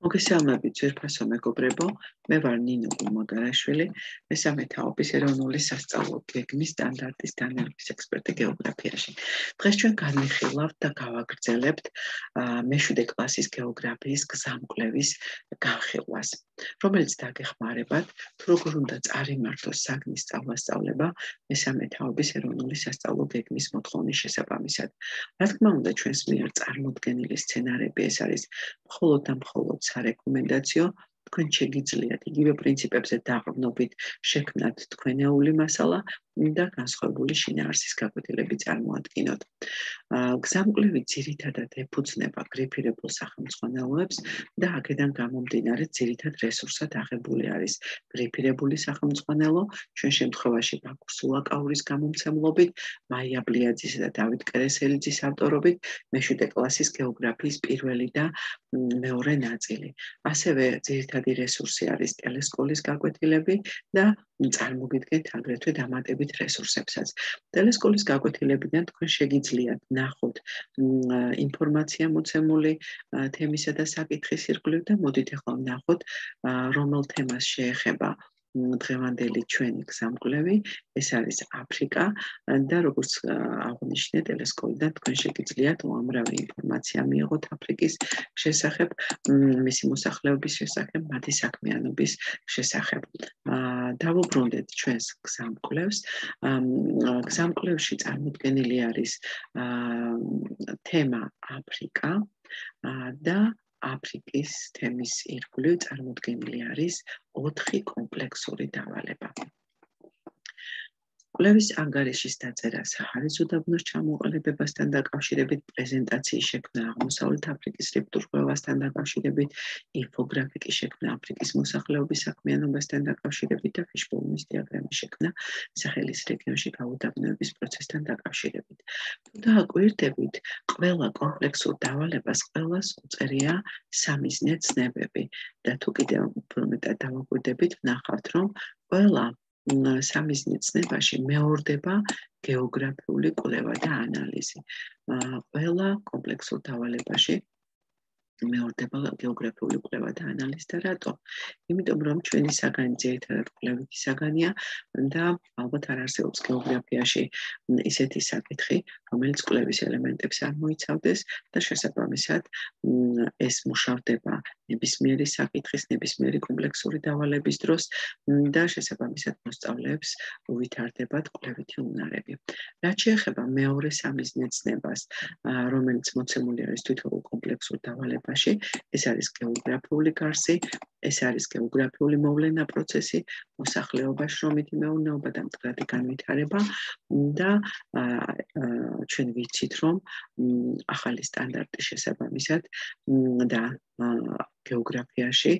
მოგესალმებით ძვირფასო მეგობრებო, მე ვარ ნინო გუმოდარაშვილი, მესამე თაობის ეროვნული სასწავლო გეგმის სტანდარტის დანერგის ექსპერტი გეოგრაფიაში. დღეს ჩვენ განვიხილავთ და გავაგრძელებთ მეშვიდე კლასის გეოგრაფიის გზამკვლევის განხილვას, რომელიც დაგეხმარებათ, თუ როგორ უნდა წარიმართოს საგნის სწავლასწავლება მესამე თაობის ეროვნული სასწავლო გეგმის მოთხოვნის შესაბამისად. რა თქმა უნდა, ჩვენს მიერ წარმოქმნილი სცენარები ეს არის მხოლოდ და მხოლოდ სარეკომენდაციო თქვენ შეგიძლიათ იგივე პრინციპებზე დაყრდნობით შექმნათ თქვენეული მასალა და განსხვავებული შინაარსის გაკვეთილები წარმოადგინოთ. გზამკვლევი ძირითადად ეფუძნება გრიფირებულ სახელმძღვანელოებს და აქედან გამომდინარე ძირითად რესურსად აღებული არის გრიფირებული სახელმძღვანელო, ჩვენ შემთხვევაში ბაქოს სულაკაურის გამომცემლობით, მაია ბლიაძის და დავით კერესელიძის ავტორობით, მეშვიდე კლასის გეოგრაფიის პირველი და მეორე ნაწილი. ასევე ძირითადი რესურსი არის ტელესკოპის გაკვეთილები და წარმოგიდგენთ აგრეთვე დამატებით რესურსებსაც. ტელესკოპის გაკვეთილებიდან თქვენ შეგიძლიათ ნახოთ ინფორმაცია მოცემული თემისა და საკითხის ირგვლივ და მოდით ახლა ნახოთ რომელ თემას შეეხება დღევანდელი ჩვენი გზამკვლევი ეს არის აფრიკა და როგორც აღნიშნე ტელესკოპიდან თქვენ შეგიძლიათ უამრავი ინფორმაცია მიიღოთ აფრიკის შესახებ მისი მოსახლეობის შესახებ მათი საქმიანობის შესახებ დავუბრუნდეთ ჩვენს გზამკვლევს გზამკვლევში წარმოქმნილი არის თემა აფრიკა და აფრიკის თემის ირგვლივ წარმოქმნილი არის 4 კომპლექსური დავალება. კვლევის ანგარიშის დაწერა საჰარის უდაბნოს ჩამოყალიბებასთან დაკავშირებით, პრეზენტაციის შექმნა აღმოსავლეთ აფრიკის რიფტურყევასთან დაკავშირებით, ინფოგრაფიკის შექმნა აფრიკის მოსახლეობის საქმიანობასთან დაკავშირებით და ფიშბოლის დიაგრამის შექმნა საჰელის რეგიონში გაუდაბნოების პროცესთან დაკავშირებით. თუ დააკვირდებით, ყველა კომპლექსურ დავალებას ყველას უწერია სამიზნე ცნებები და თუ კიდევ უფრო მეტად დავაკვირდებით, ნახავთ, რომ ყველა სამიზნე ცნებაში მეორდება გეოგრაფიული კვლევა და ანალიზი. ყველა კომპლექსურ დავალებაში მეორდება გეოგრაფიული კვლევა და ანალიზი და რატო? იმიტომ რომ ჩვენი საგანი ძირითადად კვლევითი საგანია და ალბათ არ არსებობს გეოგრაფიაში ისეთი საკითხი, რომელიც კვლევის ელემენტებს არ მოიცავდეს და შესაბამისად ეს მუშავდება ნებისმიერი საკითხის, ნებისმიერი კომპლექსური დავალების დროს და შესაბამისად მოსწავლეებს უვითარდებათ კვლევითი უნარები. რაც შეეხება მეორე სამიზნე ცნებას, რომელიც მოცემული არის თვითონ კომპლექსურ დავალებაში, ეს არის გეოგრაფიული გარსი, ეს არის გეოგრაფიული მოვლენა პროცესი, მოსახლეობა შრომითი მეურნეობა და მდგრადი განვითარება. და ჩვენ ვიცით რომ ახალი სტანდარტის შესაბამისად და გეოგრაფიაში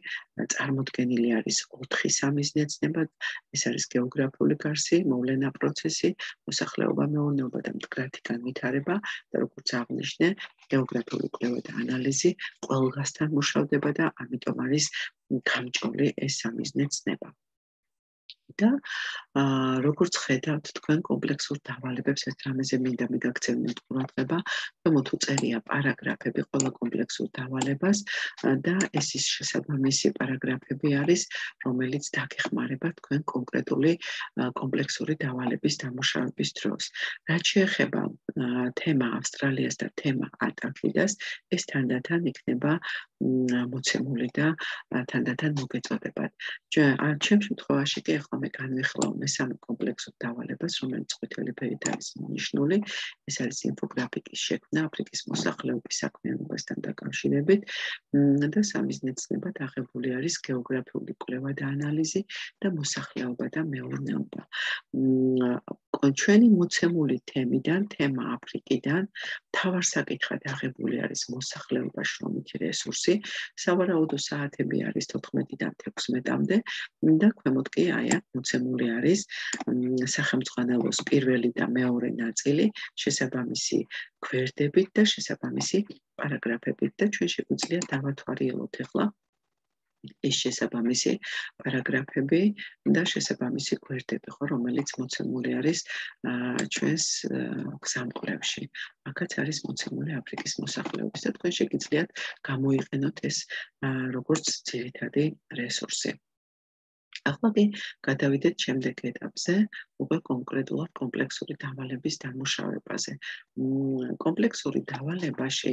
წარმოქმნილი არის 4 სამიზნე ცნება ეს არის გეოგრაფიული გარსი, მოვლენა პროცესი, მოსახლეობა მეურნეობა და მდგრადი განვითარება და როგორც აღნიშნე, გეოგრაფიული კვლევა და ანალიზი ყველგასთან მუშავდება და ამიტომ არის გამჭოლი ეს სამიზნე ცნება. და აა როგორც ხედავთ თქვენ კომპლექსურ დავალებებს ერთ რამეზე მინდა მიგაქცევინოთ ყურადღება, თუმცა წერია პარაგრაფები ყველა კომპლექსურ დავალებას და ეს ის შესაბამისი პარაგრაფები არის, რომელიც დაგეხმარება თქვენ კონკრეტული კომპლექსური დავალების დამუშავების დროს. რაც შეეხება თემა ავსტრალიას და თემა ანტარქტიდას, ეს თანდათან იქნება მოცემული და თანდათან მოგეწოდებათ. ჩემ შემთხვევაში კი ახლა მე განვიხილავ მესამე კომპლექსურ დავალებას, რომელიც ყვითელი ფერით არის ნიშნული. ეს არის ინფოგრაფიკის შექმნა აფრიკის მოსახლეობის საქმიანობასთან დაკავშირებით და სამიზნეცნებად აღებული არის გეოგრაფიული კვლევა და ანალიზი და მოსახლეობა და მეურნეობა. ჩვენი მოცემული თემიდან, თემა აფრიკიდან, თავარ საკითხად აღებული არის მოსახლეობა შრომითი რესურსი. სავარაუდო საათები არის 14-დან 16-მდე და ქვემოთ კი აი აქ მოცემული არის სახელმწიფოს პირველი და მეორე ნაწილი შესაბამისი გვერდებით და შესაბამისი პარაგრაფებით და ჩვენ შეგვიძლია დავათვალიეროთ ახლა ის შესაბამისი პარაგრაფები და შესაბამისი გვერდები ხო რომელიც მოცემული არის ჩვენს გზამკვლევში. აქაც არის მოცემული აფრიკის მოსახლეობის და თქვენ შეგიძლიათ გამოიყენოთ ეს როგორც ძირითადი რესურსი. ახლა კი გადავიდეთ შემდეგ ეტაპზე, უკვე კონკრეტულად კომპლექსური დავალების დამუშავებაზე. კომპლექსური დავალებაში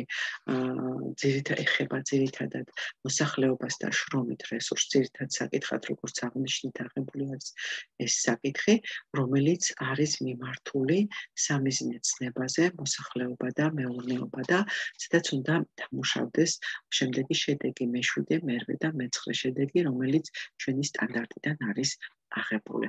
ძირითადად ეხება ძირითადად მოსახლეობას და შრომით რესურს ძირითად საკითხად, როგორც აღნიშნეთ, აღებული არის ეს საკითხი, რომელიც არის მიმართული სამიზნე ცნებაზე, მოსახლეობა და მეურნეობა და სადაც უნდა დამუშავდეს შემდეგი შედეგი, მე-7, მე-8 და მე-9 შედეგი, რომელიც ჩვენი სტანდარტიდან არის აღებული.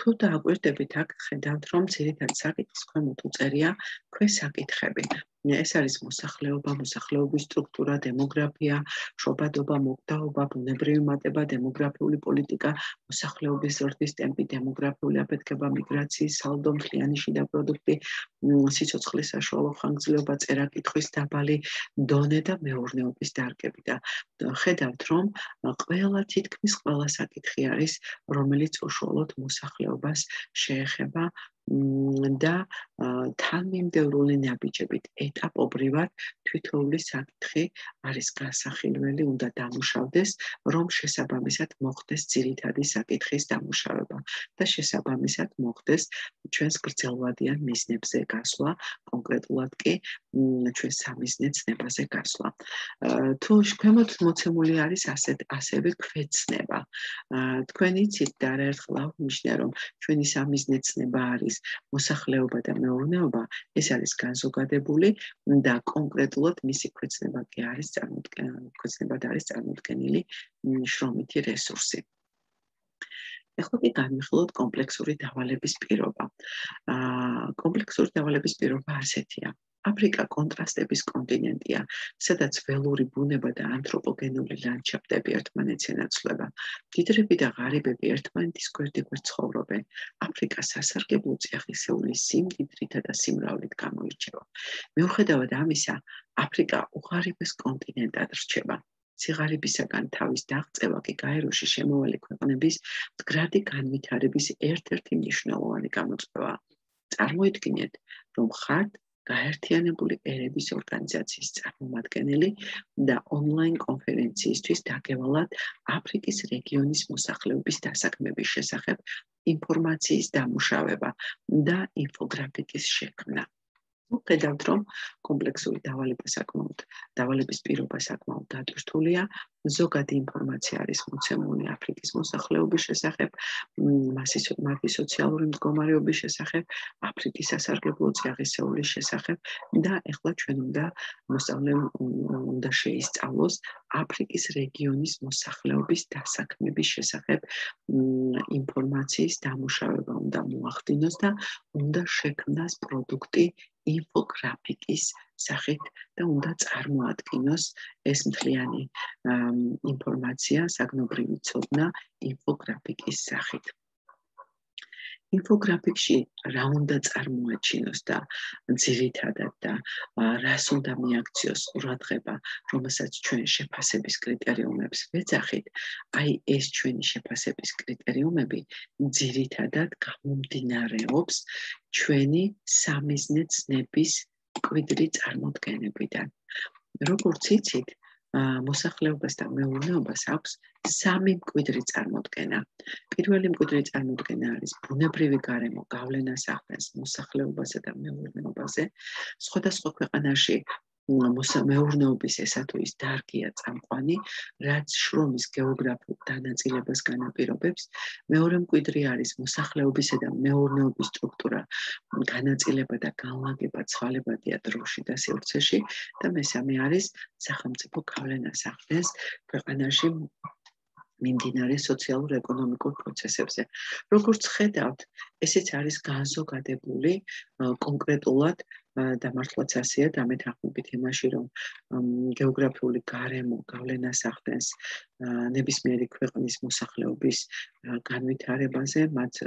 თუ დააკვირდებით აქ ხედავთ რომ ძირითადად საკითხის ქვემოთ უწერია ქვე საკითხები. ეს არის მოსახლეობა, მოსახლეობის სტრუქტურა, დემოგრაფია, შობადობა, მოგდაობა, ბუნებრივი მატება, დემოგრაფიული პოლიტიკა, მოსახლეობის ზრდის ტემპი, დემოგრაფიული აფეთქება, მიგრაციის სალდო, მთლიანი შიდა პროდუქტი, სიცოცხლის საშუალო ხანგრძლივობა, წერა-კითხვის დაბალი დონე და მეურნეობის დარგები და ხედავთ რომ ყველა თითქმის ყველა საკითხი არის რომელიც უშუალოდ მოსახლეობას შეეხება და თანმიმდევრული ნაბიჯებით. ეტაპობრივად თვითოული საკითხი არის გასახილველი უნდა დამუშავდეს რომ შესაბამისად მოხდეს ძირითადი საკითხის დამუშავება. და შესაბამისად მოხდეს ჩვენს გრძელვადიან მიზნებზე გასვლა კონკრეტულად კი ჩვენ სამიზნე ცნებაზე გასვლა. თუ შემოთ მოცემული არის ასეთ ასევე ქვეცნება. თქვენ იცით და რა ერთხელ აღნიშნე რომ ჩვენი სამიზნე ცნება არის მოსახლეობა და მეურნეობა ეს არის განზოგადებული და კონკრეტულად მისი ქვეცნება კი არის წარმოქმნილი ქვეცნებად არის წარმოქმნილი შრომითი რესურსი ეხლა კი განვიხილოთ კომპლექსური დავალების პირობა. აა კომპლექსური დავალების პირობა ასეთია. აფრიკა კონტრასტების კონტინენტია, სადაც ველური ბუნება და ანთროპოგენური ლანდშაფტები ერთმანეთს ენაცვლება. დიდრები და ღარიბები ერთმანეთის გვერდიგვერდ ცხოვრობენ. აფრიკა სასარგებლო წიაღისეული სიმდიდრითა და სიმრავლით გამოირჩევა. მიუხედავად ამისა, აფრიკა უღარიბეს კონტინენტად რჩება. ციღარიბისაგან თავის დაღწევა კი გაეროში შემოვალი ქვეყნების მდგრადი განვითარების ერთ-ერთი მნიშვნელოვანი გამოწვევაა. წარმოიდგინეთ, რომ ხართ გაერთიანებული ერების ორგანიზაციის წარმომადგენელი და ონლაინ კონფერენციისთვის დაგევალათ აფრიკის რეგიონის მოსახლეობის დასაქმების შესახებ ინფორმაციის დამუშავება და ინფოგრაფიკის შექმნა. ხედავთ რომ კომპლექსური დავალება საკმაოდ დავალების პირობა საკმაოდ დატვირთულია. ზოგადი ინფორმაცია არის მოცემული აფრიკის მოსახლეობის შესახებ მასის მათი სოციალური მდგომარეობის შესახებ აფრიკის სასარგებლო წიაღისეულის შესახებ და ეხლა ჩვენ უნდა მოსწავლემ უნდა შეისწავლოს აფრიკის რეგიონის მოსახლეობის დასაქმების შესახებ ინფორმაციის დამუშავება უნდა მოახდინოს და უნდა შექმნას პროდუქტი ინფოგრაფიკის სახით და უნდა წარმოადგინოს ეს მთლიანი ინფორმაცია საგნობრივი ცოდნა ინფოგრაფიკის სახით. ინფოგრაფიკში რა უნდა წარმოაჩინოს და ძირითადად და რას უნდა მიაქციოს ყურადღება, რომელსაც ჩვენ შეფასების კრიტერიუმებს ვეძახით, აი ეს ჩვენი შეფასების კრიტერიუმები ძირითადად გამომდინარეობს ჩვენი სამიზნე ცნების კვიდრი წარმოდგენებიდან. როგორც იცით, მოსახლეობას და მეურნეობას აქვს სამი მკვიდრი წარმოქმნა. პირველი მკვიდრი წარმოქმნა არის ბუნებრივი გარემო გავლენას ახდენს მოსახლეობასა და მეურნეობაზე. სხვადასხვა ქვეყანაში მოსამეურნეობის ესა თუ ის დარგია წამყვანი, რაც შრომის გეოგრაფიულ დანაწილებას განაპირობებს. მეორე მკვიდრი არის მოსახლეობისა და მეურნეობის სტრუქტურა, განაწილება და განლაგება ცვალებადია დროში და სივრცეში და მესამე არის სახელმწიფო გავლენას ახდენს ქვეყანაში მიმდინარე სოციალურ-ეკონომიკურ პროცესებზე. როგორც ხედავთ, ესეც არის განზოგადებული კონკრეტულად და მართლაც ასეა დამეთანხმებით იმაში, რომ გეოგრაფიული გარემო გავლენას ახდენს ნებისმიერი ქვეყნის მოსახლეობის განვითარებაზე, მათ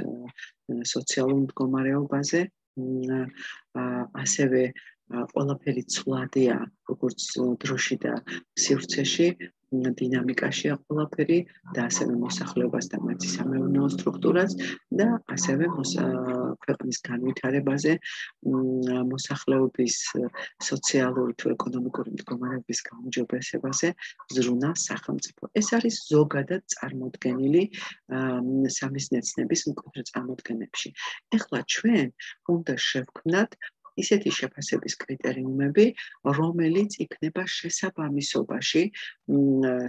სოციალურ მდგომარეობაზე, ასევე ყველაფერი ცვლადია, როგორც დროში და სივრცეში, დინამიკაშია ყველაფერი და ასევე მოსახლეობას და მათი სამეურნეო სტრუქტურას და ასევე ქვეყნის განვითარებაზე მოსახლეობის სოციალური თუ ეკონომიკური მდგომარეობის გაუმჯობესებაზე ზრუნავს სახელმწიფო. ეს არის ზოგადად წარმოქმნილი სამიზნეცნების მკვიდრ წარმოქმნებში. ეხლა ჩვენ უნდა შევქმნათ ისეთი შეფასების კრიტერიუმები, რომელიც იქნება შესაბამისობაში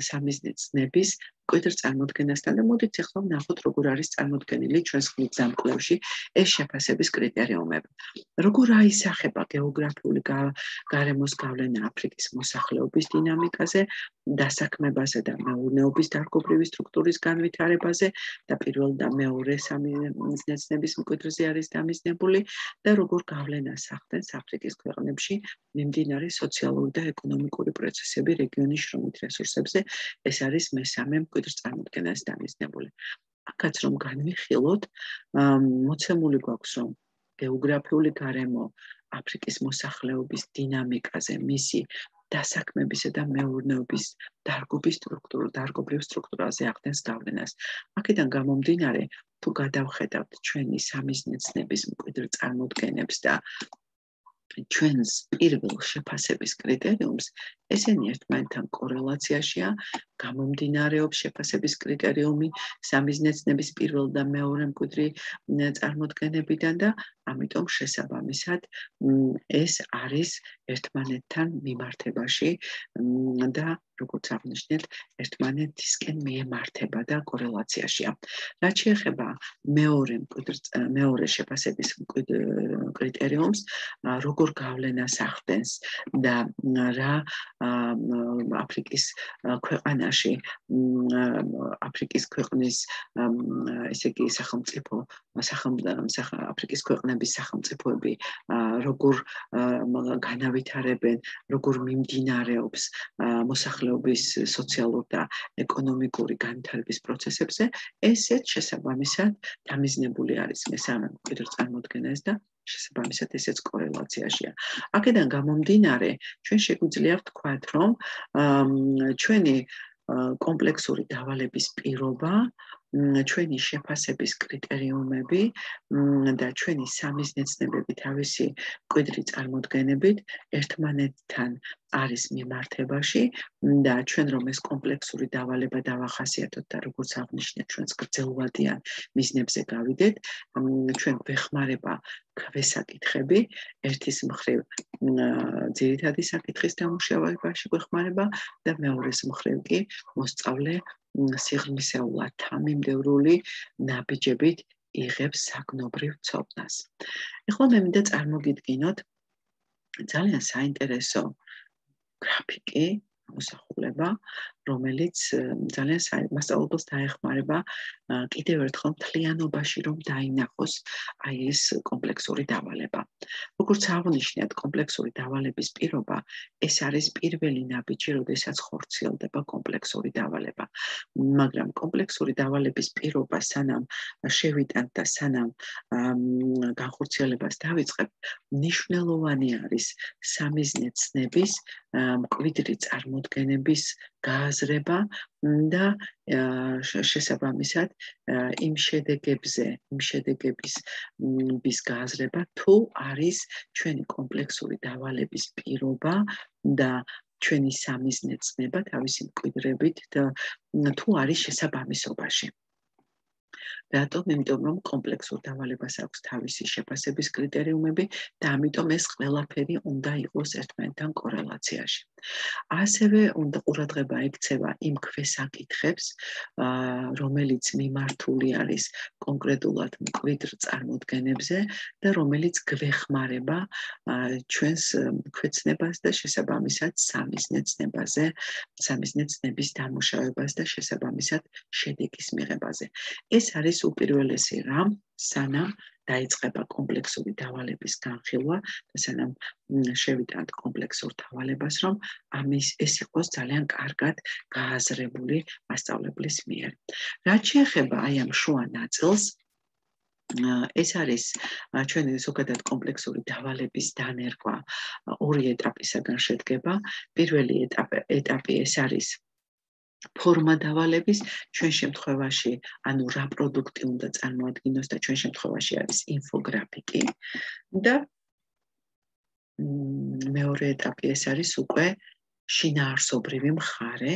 სამიზნეცნების კვიდრ წარმოქმნასთან და მოდით ახლა ვნახოთ როგორ არის წარმოქმნილი ჩვენს ხმიგზამკვლევში ეს შეფასების კრიტერიუმები. როგორ აისახება გეოგრაფიული გარემოს გავლენა აფრიკის მოსახლეობის დინამიკაზე, დასაქმებაზე და მეურნეობის დარგობრივი სტრუქტურის განვითარებაზე და პირველ და მეორე სამიზნეცნების მკვიდრზე არის დამიზნებული და როგორ გავლენას ახდენს აფრიკის ქვეყნებში მიმდინარე სოციალური და ეკონომიკური პროცესები რეგიონის შრომით რესურსებზე. ეს არის მესამე მკვიდრ წარმოქმნას დამიზნებული. აქაც რომ განვიხილოთ, მოცემული გვაქვს რომ გეოგრაფიული გარემო აფრიკის მოსახლეობის დინამიკაზე, მისი დასაქმებისა და მეურნეობის დარგობის სტრუქტურულ დარგობრივ სტრუქტურაზე ახდენს გავლენას. აქედან გამომდინარე, თუ გადავხედავთ ჩვენი სამიზნეცნების მკვიდრ წარმოქმნებს და ჩვენს პირველ შეფასების კრიტერიუმს ესენი ერთმანეთთან კორელაციაშია გამომდინარეობს შეფასების კრიტერიუმი სამიზნეცნების პირველ და მეორე მკვიდრი წარმოქმნებიდან და ამიტომ შესაბამისად ეს არის ერთმანეთთან მიმართებაში და როგორც აღნიშნეთ, ერთმანეთისკენ მიემართება და კორელაციაშია. რაც შეეხება მეორე მეორე შეფასების კრიტერიუმს, როგორ გავლენას ახდენს და რა აფრიკის ქვეყანაში აფრიკის ქვეყნის ესე იგი სახელმწიფო სახელმწიფო აფრიკის ქვეყნების სახელმწიფოები როგორ განავითარებენ, როგორ მიმდინარეობს მოსახლეობის სოციალური და ეკონომიკური განვითარების პროცესებზე, ესეც შესაბამისად დამიზნებული არის. მესამე მკვიდრ წარმოქმნას და შესაბამისად ესეც კორელაციაშია. აქედან გამომდინარე, ჩვენ შეგვიძლია ვთქვათ, რომ ჩვენი კომპლექსური დავალების პირობა ჩვენი შეფასების კრიტერიუმები და ჩვენი სამიზნეცნებები თავისი კვიდრი წარმოქმნებით ერთმანეთთან არის მიმართებაში და ჩვენ რომ ეს კომპლექსური დავალება დავახასიათოთ და როგორც აღნიშნეთ ჩვენს გრძელვადიან მიზნებზე გავიდეთ ჩვენ გვეხმარება ქვესაკითხები ერთის მხრივ ძირითადი საკითხის დამუშავებაში გვეხმარება და მეორეს მხრივ კი მოსწავლე სიღრმისეულად თამიმდევრული ნაბიჯებით იღებს საგნობრივ ცოდნას. ეხლა მე მინდა წარმოგიდგინოთ ძალიან საინტერესო გრაფიკი, მოსახულება, რომელიც ძალიან მასწავლებელს დაეხმარება კიდევ ერთხელ მთლიანობაში რომ დაინახოს აი ეს კომპლექსური დავალება. როგორც აღნიშნეთ, კომპლექსური დავალების პირობა ეს არის პირველი ნაბიჯი, როდესაც ხორციელდება კომპლექსური დავალება. მაგრამ კომპლექსური დავალების პირობა სანამ შევიტანთ და სანამ განხორციელებას დავიწყებ, ნიშნულოვანი არის სამიზნეცნების მკვიდრი წარმოქმნების გააზრება და შესაბამისად იმ შედეგებზე, იმ შედეგების bis გააზრება თუ არის ჩვენი კომპლექსური დავალების პირობა და ჩვენი სამიზნეცნება თავისი მკვიდრებით და თუ არის შესაბამისობაში. რატომ? იმიტომ რომ კომპლექსურ დავალებას აქვს თავისი შეფასების კრიტერიუმები და ამიტომ ეს ყველაფერი უნდა იყოს ერთმანეთთან კორელაციაში. ასევე უნდა ყურადღება ექცევა იმ ქვესაკითხებს, რომელიც მიმართული არის კონკრეტულად მკვიდრ წარმოქმნებზე და რომელიც გვეხმარება ჩვენს ქვეცნებას და შესაბამისად სამიზნეცნებაზე, სამიზნეცნების დამუშავებას და შესაბამისად შედეგის მიღებაზე. ეს არის უპირველესი რამ, სანამ დაიწყება კომპლექსური დავალების განხილვა და სანამ შევიტანთ კომპლექსურ დავალებას, რომ ამის ეს იყოს ძალიან კარგად გააზრებული მასშტაბლის მიერ. რაც შეეხება აი ამ შუა ნაწილს, ეს არის ჩვენი ზოგადად კომპლექსური დავალების დანერგვა ორი ეტაპისაგან შედგება. პირველი ეტაპი ეტაპი ეს არის ფორმა დავალების ჩვენ შემთხვევაში, ანუ რა პროდუქტი უნდა წარმოადგინოს და ჩვენ შემთხვევაში არის ინფოგრაფიკი. და მეორე ეტაპი ეს არის უკვე შინაარსობრივი მხარე,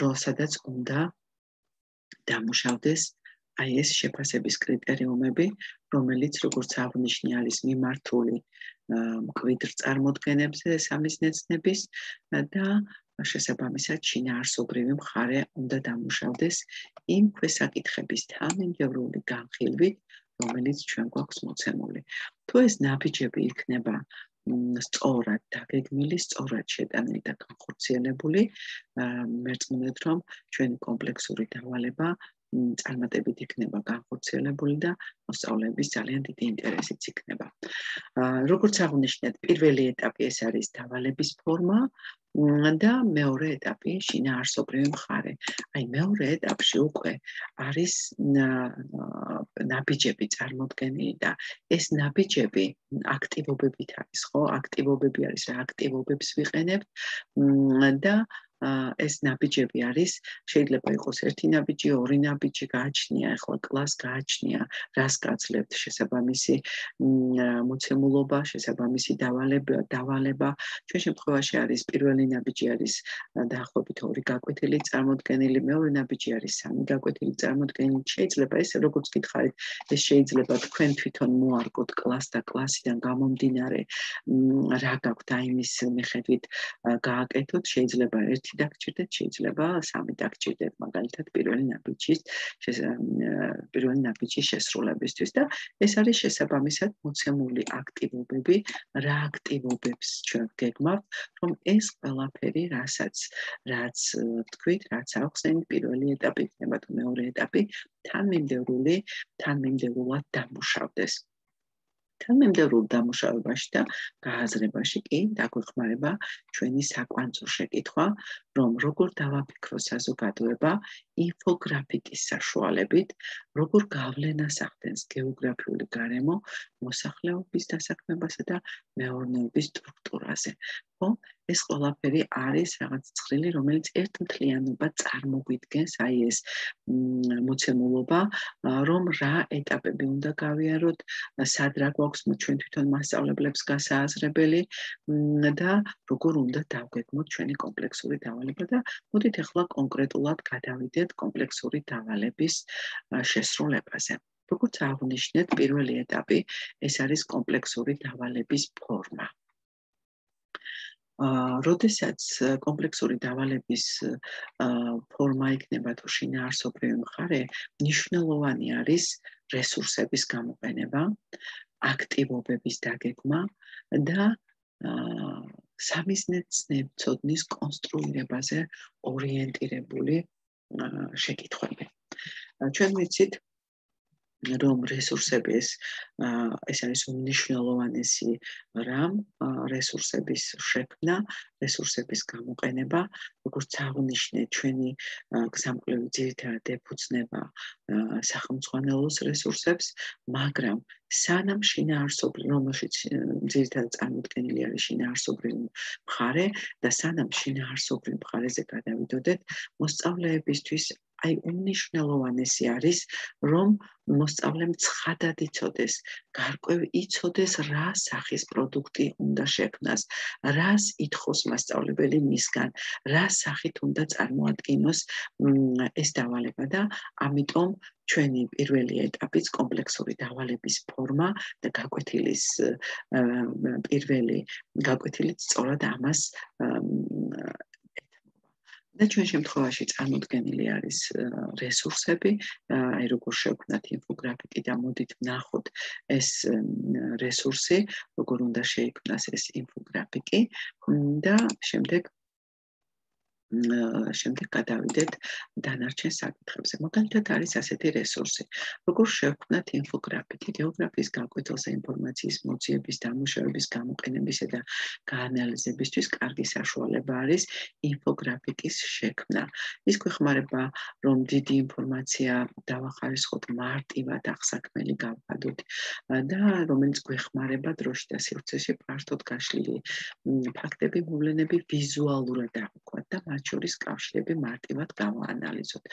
რომელსაც უნდა დამუშავდეს აი ეს შეფასების კრიტერიუმები, რომელიც როგორც აღნიშნე არის მიმართული მკვიდრ წარმოდგენებზე სამიზნეცნების და შესაბამისად შინაარსობრივი მხარე უნდა დამუშავდეს იმ ქვესაკითხების თანმიმდევრული განხილვით, რომელიც ჩვენ გვაქვს მოცემული. თუ ეს ნაბიჯები იქნება სწორად დაგეგმილი, სწორად შეტანილი და განხორციელებული, მერწმუნეთ რომ ჩვენი კომპლექსური დავალება წარმატებით იქნება განხორციელებული და მოსწავლეების ძალიან დიდი ინტერესიც იქნება. როგორც აღნიშნეთ, პირველი ეტაპი ეს არის დავალების ფორმა და მეორე ეტაპი შინაარსობრივი მხარე. აი მეორე ეტაპში უკვე არის ნაბიჯები წარმოქმნილი და ეს ნაბიჯები აქტივობებით არის, ხო? აქტივობები არის, რა აქტივობებს ვიყენებთ და ეს ნაბიჯები არის შეიძლება იყოს ერთი ნაბიჯი, ორი ნაბიჯი გააჩნია, ახლა კლას გააჩნია, რას გაძლევთ შესაბამისი მოცემულობა, შესაბამისი დავალება, დავალება. ჩვენ შემთხვევაში არის პირველი ნაბიჯი არის დაახლოებით ორი გაკვეთილი წარმოქმნილი, მეორე ნაბიჯი არის სამი გაკვეთილი წარმოქმნილი. შეიძლება ეს როგორც გითხარით, ეს შეიძლება თქვენ თვითონ მოარგოთ კლას და კლასიდან გამომდინარე რა გაქვთ აი მის მიხედვით გააკეთოთ, შეიძლება ერთი ერთი დაგჭირდეთ, შეიძლება სამი დაგჭირდეთ, მაგალითად პირველი ნაბიჯის პირველი ნაბიჯის შესრულებისთვის და ეს არის შესაბამისად მოცემული აქტივობები, რა აქტივობებს ჩვენ გეგმავთ, რომ ეს ყველაფერი, რასაც რაც თქვით, რაც ახსენეთ პირველი ეტაპი იქნება თუ მეორე ეტაპი, თანმიმდევრული, თანმიმდევრულად დამუშავდეს. თანმიმდევრულ დამუშავებაში და გააზრებაში კი დაგვეხმარება ჩვენი საკვანძო შეკითხვა, რომ როგორ დავაფიქრო საზოგადოება ინფოგრაფიკის საშუალებით, როგორ გავლენას ახდენს გეოგრაფიული გარემო მოსახლეობის დასაქმებასა და მეურნეობის სტრუქტურაზე. ხო? ეს ყველაფერი არის რაღაც ცხრილი, რომელიც ერთმთლიანობა წარმოგვიდგენს, აი ეს მოცემულობა, რომ რა ეტაპები უნდა გავიაროთ, სად რა გვაქვს ჩვენ თვითონ მასშტაბლებს გასააზრებელი და როგორ უნდა დავგეგმოთ ჩვენი კომპლექსური დავალება და მოდით ახლა კონკრეტულად გადავიდეთ კომპლექსური დავალების შესრულებაზე. როგორც აღნიშნეთ, პირველი ეტაპი ეს არის კომპლექსური დავალების ფორმა. აა, როდესაც კომპლექსური დავალების ფორმა იქნება თუ შინაარსობრივი მხარე, მნიშვნელოვანი არის რესურსების გამოყენება, აქტივობების დაგეგმა და აა სამიზნეცნებცოდნის კონსტრუირებაზე ორიენტირებული შეკითხვები. ჩვენ ვიცით, რომ რესურსები ეს ეს არის უნიშნელოვანესი რამ რესურსების შექმნა, რესურსების გამოყენება, როგორც აღნიშნე ჩვენი გზამკვლევი ძირითადად ეფუძნება სახელმწიფოს რესურსებს, მაგრამ სანამ შინაარსობრივ რომელშიც ძირითადად წარმოქმნილი არის შინაარსობრივი მხარე და სანამ შინაარსობრივ მხარეზე გადავიდოდეთ, მოსწავლეებისთვის აი უნიშნელოვანესი არის რომ მოსწავლემ ცხადად იცოდეს, გარკვევ იცოდეს რა სახის პროდუქტი უნდა შექმნას, რას ითხოს მასწავლებელი მისგან, რა სახით უნდა წარმოადგინოს ეს დავალება და ამიტომ ჩვენი პირველი ეტაპიც კომპლექსური დავალების ფორმა და გაკვეთილის პირველი გაკვეთილიც სწორად ამას და ჩვენ შემთხვევაში წარმოქმნილი არის რესურსები, აი როგორ შევქმნათ ინფოგრაფიკი და მოდით ვნახოთ ეს რესურსი, როგორ უნდა შეიქმნას ეს ინფოგრაფიკი. და შემდეგ შემდეგ გადავიდეთ დანარჩენ საკითხებზე. მაგალითად არის ასეთი რესურსი. როგორ შევქმნათ ინფოგრაფიკი, გეოგრაფიის გაკვეთილზე ინფორმაციის მოძიების, დამუშავების, გამოყენებისა და გაანალიზებისთვის კარგი საშუალება არის ინფოგრაფიკის შექმნა. ის გვეხმარება, რომ დიდი ინფორმაცია დავახარისხოთ მარტივად აღსაქმელი გავხადოთ და რომელიც გვეხმარება დროში და სივრცეში პარტოთ გაშლილი ფაქტები, მოვლენები ვიზუალურად აღვქვათ და მათ შორის კავშირები მარტივად გავაანალიზოთ.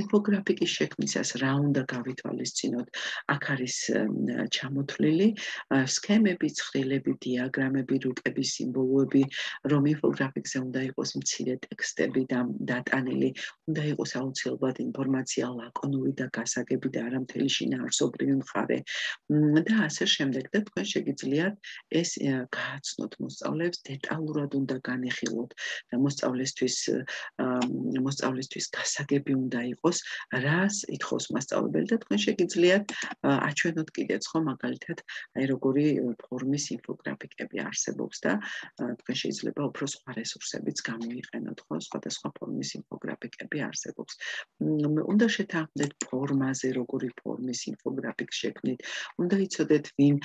ინფოგრაფიკის შექმნისას რა უნდა გავითვალისწინოთ? აქ არის ჩამოთვლილი სქემები, ცხრილები, დიაგრამები, რუკები, სიმბოლოები, რომ ინფოგრაფიკზე უნდა იყოს მცირე ტექსტები და დატანილი, უნდა იყოს აუცილებლად ინფორმაცია ლაკონური და გასაგები და არა მთელი შინაარსობრივი მხარე. და ასე შემდეგ და თქვენ შეგიძლიათ ეს გააცნოთ მოსწავლეებს დეტალურად უნდა განეხილოთ და მოსწავლესთვის მოსწავლესთვის გასაგები უნდა იყოს, რას ითხოვს მასწავლებელი და თქვენ შეგიძლიათ აჩვენოთ კიდეც ხო მაგალითად აი როგორი ფორმის ინფოგრაფიკები არსებობს და თქვენ შეიძლება უფრო სხვა რესურსებიც გამოიყენოთ ხო სხვადასხვა ფორმის ინფოგრაფიკები არსებობს. უნდა შეთანხმდეთ ფორმაზე როგორი ფორმის ინფოგრაფიკს შექმნით. უნდა იცოდეთ ვინ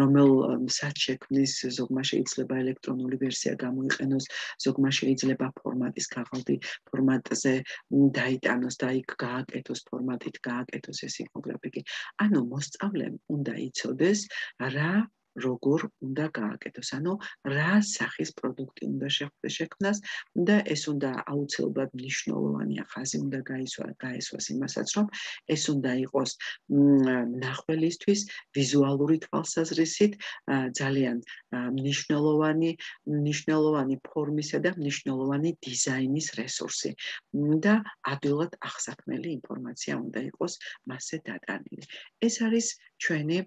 რომელ სად შექმნის ზოგმა შეიძლება ელექტრონული ვერსია გამოიყენოს, ზოგმა შეიძლება ფორმატის ქაღალდი ფორმატზე დაიტანოს და იქ გააკეთოს ფორმატით გააკეთოს ეს ინფოგრაფიკი. ანუ მოსწავლემ უნდა იცოდეს რა როგორ უნდა გააკეთოს, ანუ რა სახის პროდუქტი უნდა შექმნას და ეს უნდა აუცილებლად მნიშვნელოვანი ახაზი უნდა გაისვა, გაესვას იმასაც, რომ ეს უნდა იყოს ნახველისთვის ვიზუალური თვალსაზრისით ძალიან მნიშვნელოვანი, მნიშვნელოვანი ფორმისა და მნიშვნელოვანი დიზაინის რესურსი და ადვილად აღსაქმელი ინფორმაცია უნდა იყოს მასზე დატანილი. ეს არის ჩვენი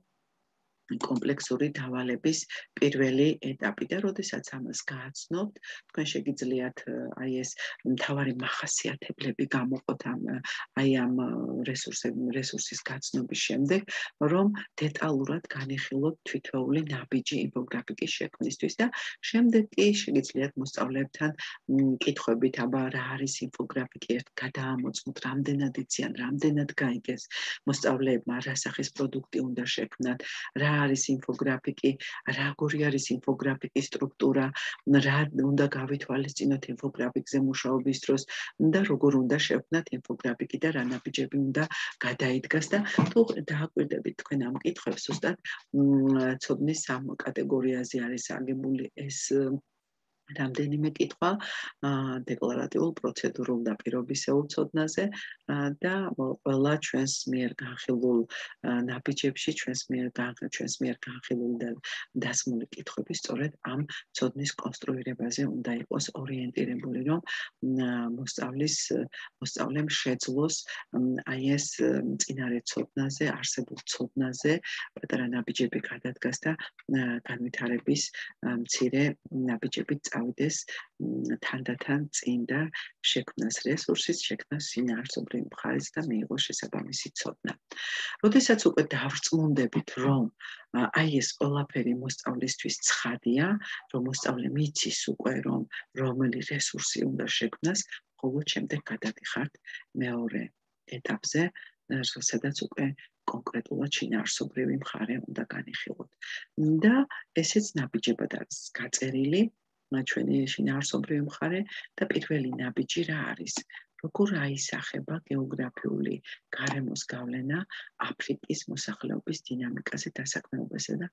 კომპლექსური დავალების პირველი ეტაპი და როდესაც ამას გააცნობთ, თქვენ შეგიძლიათ აი ეს მთავარი מחასიათებლები გამოყოთ ამ აი ამ რესურსების რესურსის გაცნობის შემდეგ, რომ დეტალურად განეხილოთ თითოეული ნაბიჯი ინფოგრაფიკის შექმნისთვის და შემდეგ კი შეგიძლიათ მოსწავლეებთან კითხვებით, აბა რა არის ინფოგრაფიკი, ერთ გადაამოწმოთ, რამდენად იციან, რამდენად გაიგეს მოსწავლეებმა, რა სახის პროდუქტი უნდა შექმნათ, რა არის ინფოგრაფიკი, როგორი არის ინფოგრაფიკის სტრუქტურა, რა უნდა გავითვალისწინოთ ინფოგრაფიკზე მუშაობის დროს და როგორ უნდა შევქმნათ ინფოგრაფიკი და რა ნაბიჯები უნდა გადაიდგას და თუ დააკვირდებით თქვენ ამ კითხვებს, უბრალოდ ცოდნის სამ კატეგორიაზე არის აგებული ეს რამდენიმე კითხვა დეკლარატიულ პროცედურულ და პირობისეულ ცოდნაზე და ყველა ჩვენს მიერ განხილულ ნაბიჯებში ჩვენს მიერ ჩვენს მიერ განხილულ და დასმული კითხვები სწორედ ამ ცოდნის კონსტრუირებაზე უნდა იყოს ორიენტირებული რომ მოსწავლის მოსწავლემ შეძლოს აი ეს წინარე ცოდნაზე არსებულ ცოდნაზე პატარა ნაბიჯები გადადგას და განვითარების მცირე ნაბიჯები წავიდეს თანდათან წინ და შექმნას რესურსის, შექმნას სინარსობრივი მხარეს და მიიღოს შესაბამისი ცოდნა. როდესაც უკვე დავრწმუნდებით, რომ აი ეს ყველაფერი მოსწავლისთვის ცხადია, რომ მოსწავლე მიცის უკვე რომ რომელი რესურსი უნდა შექმნას, ხოლო შემდეგ გადადიხართ მეორე ეტაპზე, სადაც უკვე კონკრეტულად შინაარსობრივი მხარე უნდა განიხილოთ. და ესეც ნაბიჯებად არის გაწერილი ჩვენი შინაარსობრივი მხარე და პირველი ნაბიჯი რა არის? როგორ აისახება გეოგრაფიული გარემოს გავლენა აფრიკის მოსახლეობის დინამიკაზე დასაქმებასა და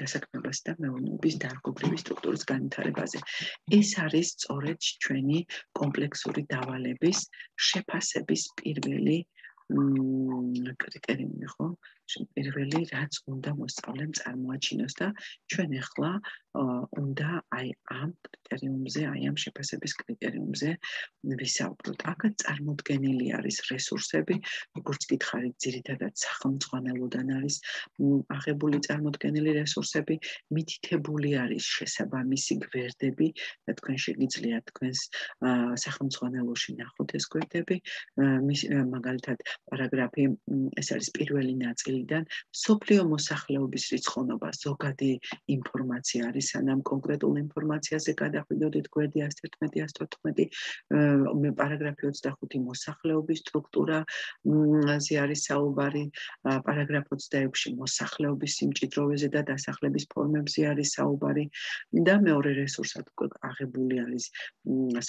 დასაქმებასა და მეურნეობის დარგობრივი სტრუქტურის განვითარებაზე. ეს არის სწორედ ჩვენი კომპლექსური დავალების შეფასების პირველი კრიტერიუმი, ხო? პირველი რაც უნდა მოსწავლემ წარმოაჩინოს და ჩვენ ახლა უნდა აი ამ კრიტერიუმზე, აი ამ შეფასების კრიტერიუმზე ვისაუბროთ. აქაც წარმოდგენილი არის რესურსები, როგორც გითხარით, ძირითადად სახელმწიფოდან არის აღებული წარმოდგენილი რესურსები, მითითებული არის შესაბამისი გვერდები და თქვენ შეგიძლიათ თქვენს სახელმწიფოდანში ნახოთ ეს გვერდები. მაგალითად, პარაგრაფი ეს არის პირველი ნაწილიდან სოფლიო მოსახლეობის რიცხოვნობა ზოგადი ინფორმაცია არის სანამ კონკრეტულ ინფორმაციაზე გადახვიდოდით გვერდი 111-114 მე პარაგრაფი 25 მოსახლეობის სტრუქტურა ზე არის საუბარი პარაგრაფ 26 მოსახლეობის სიმჭიდროვეზე და დასახლების ფორმებზე არის საუბარი და მეორე რესურსად უკვე აღებული არის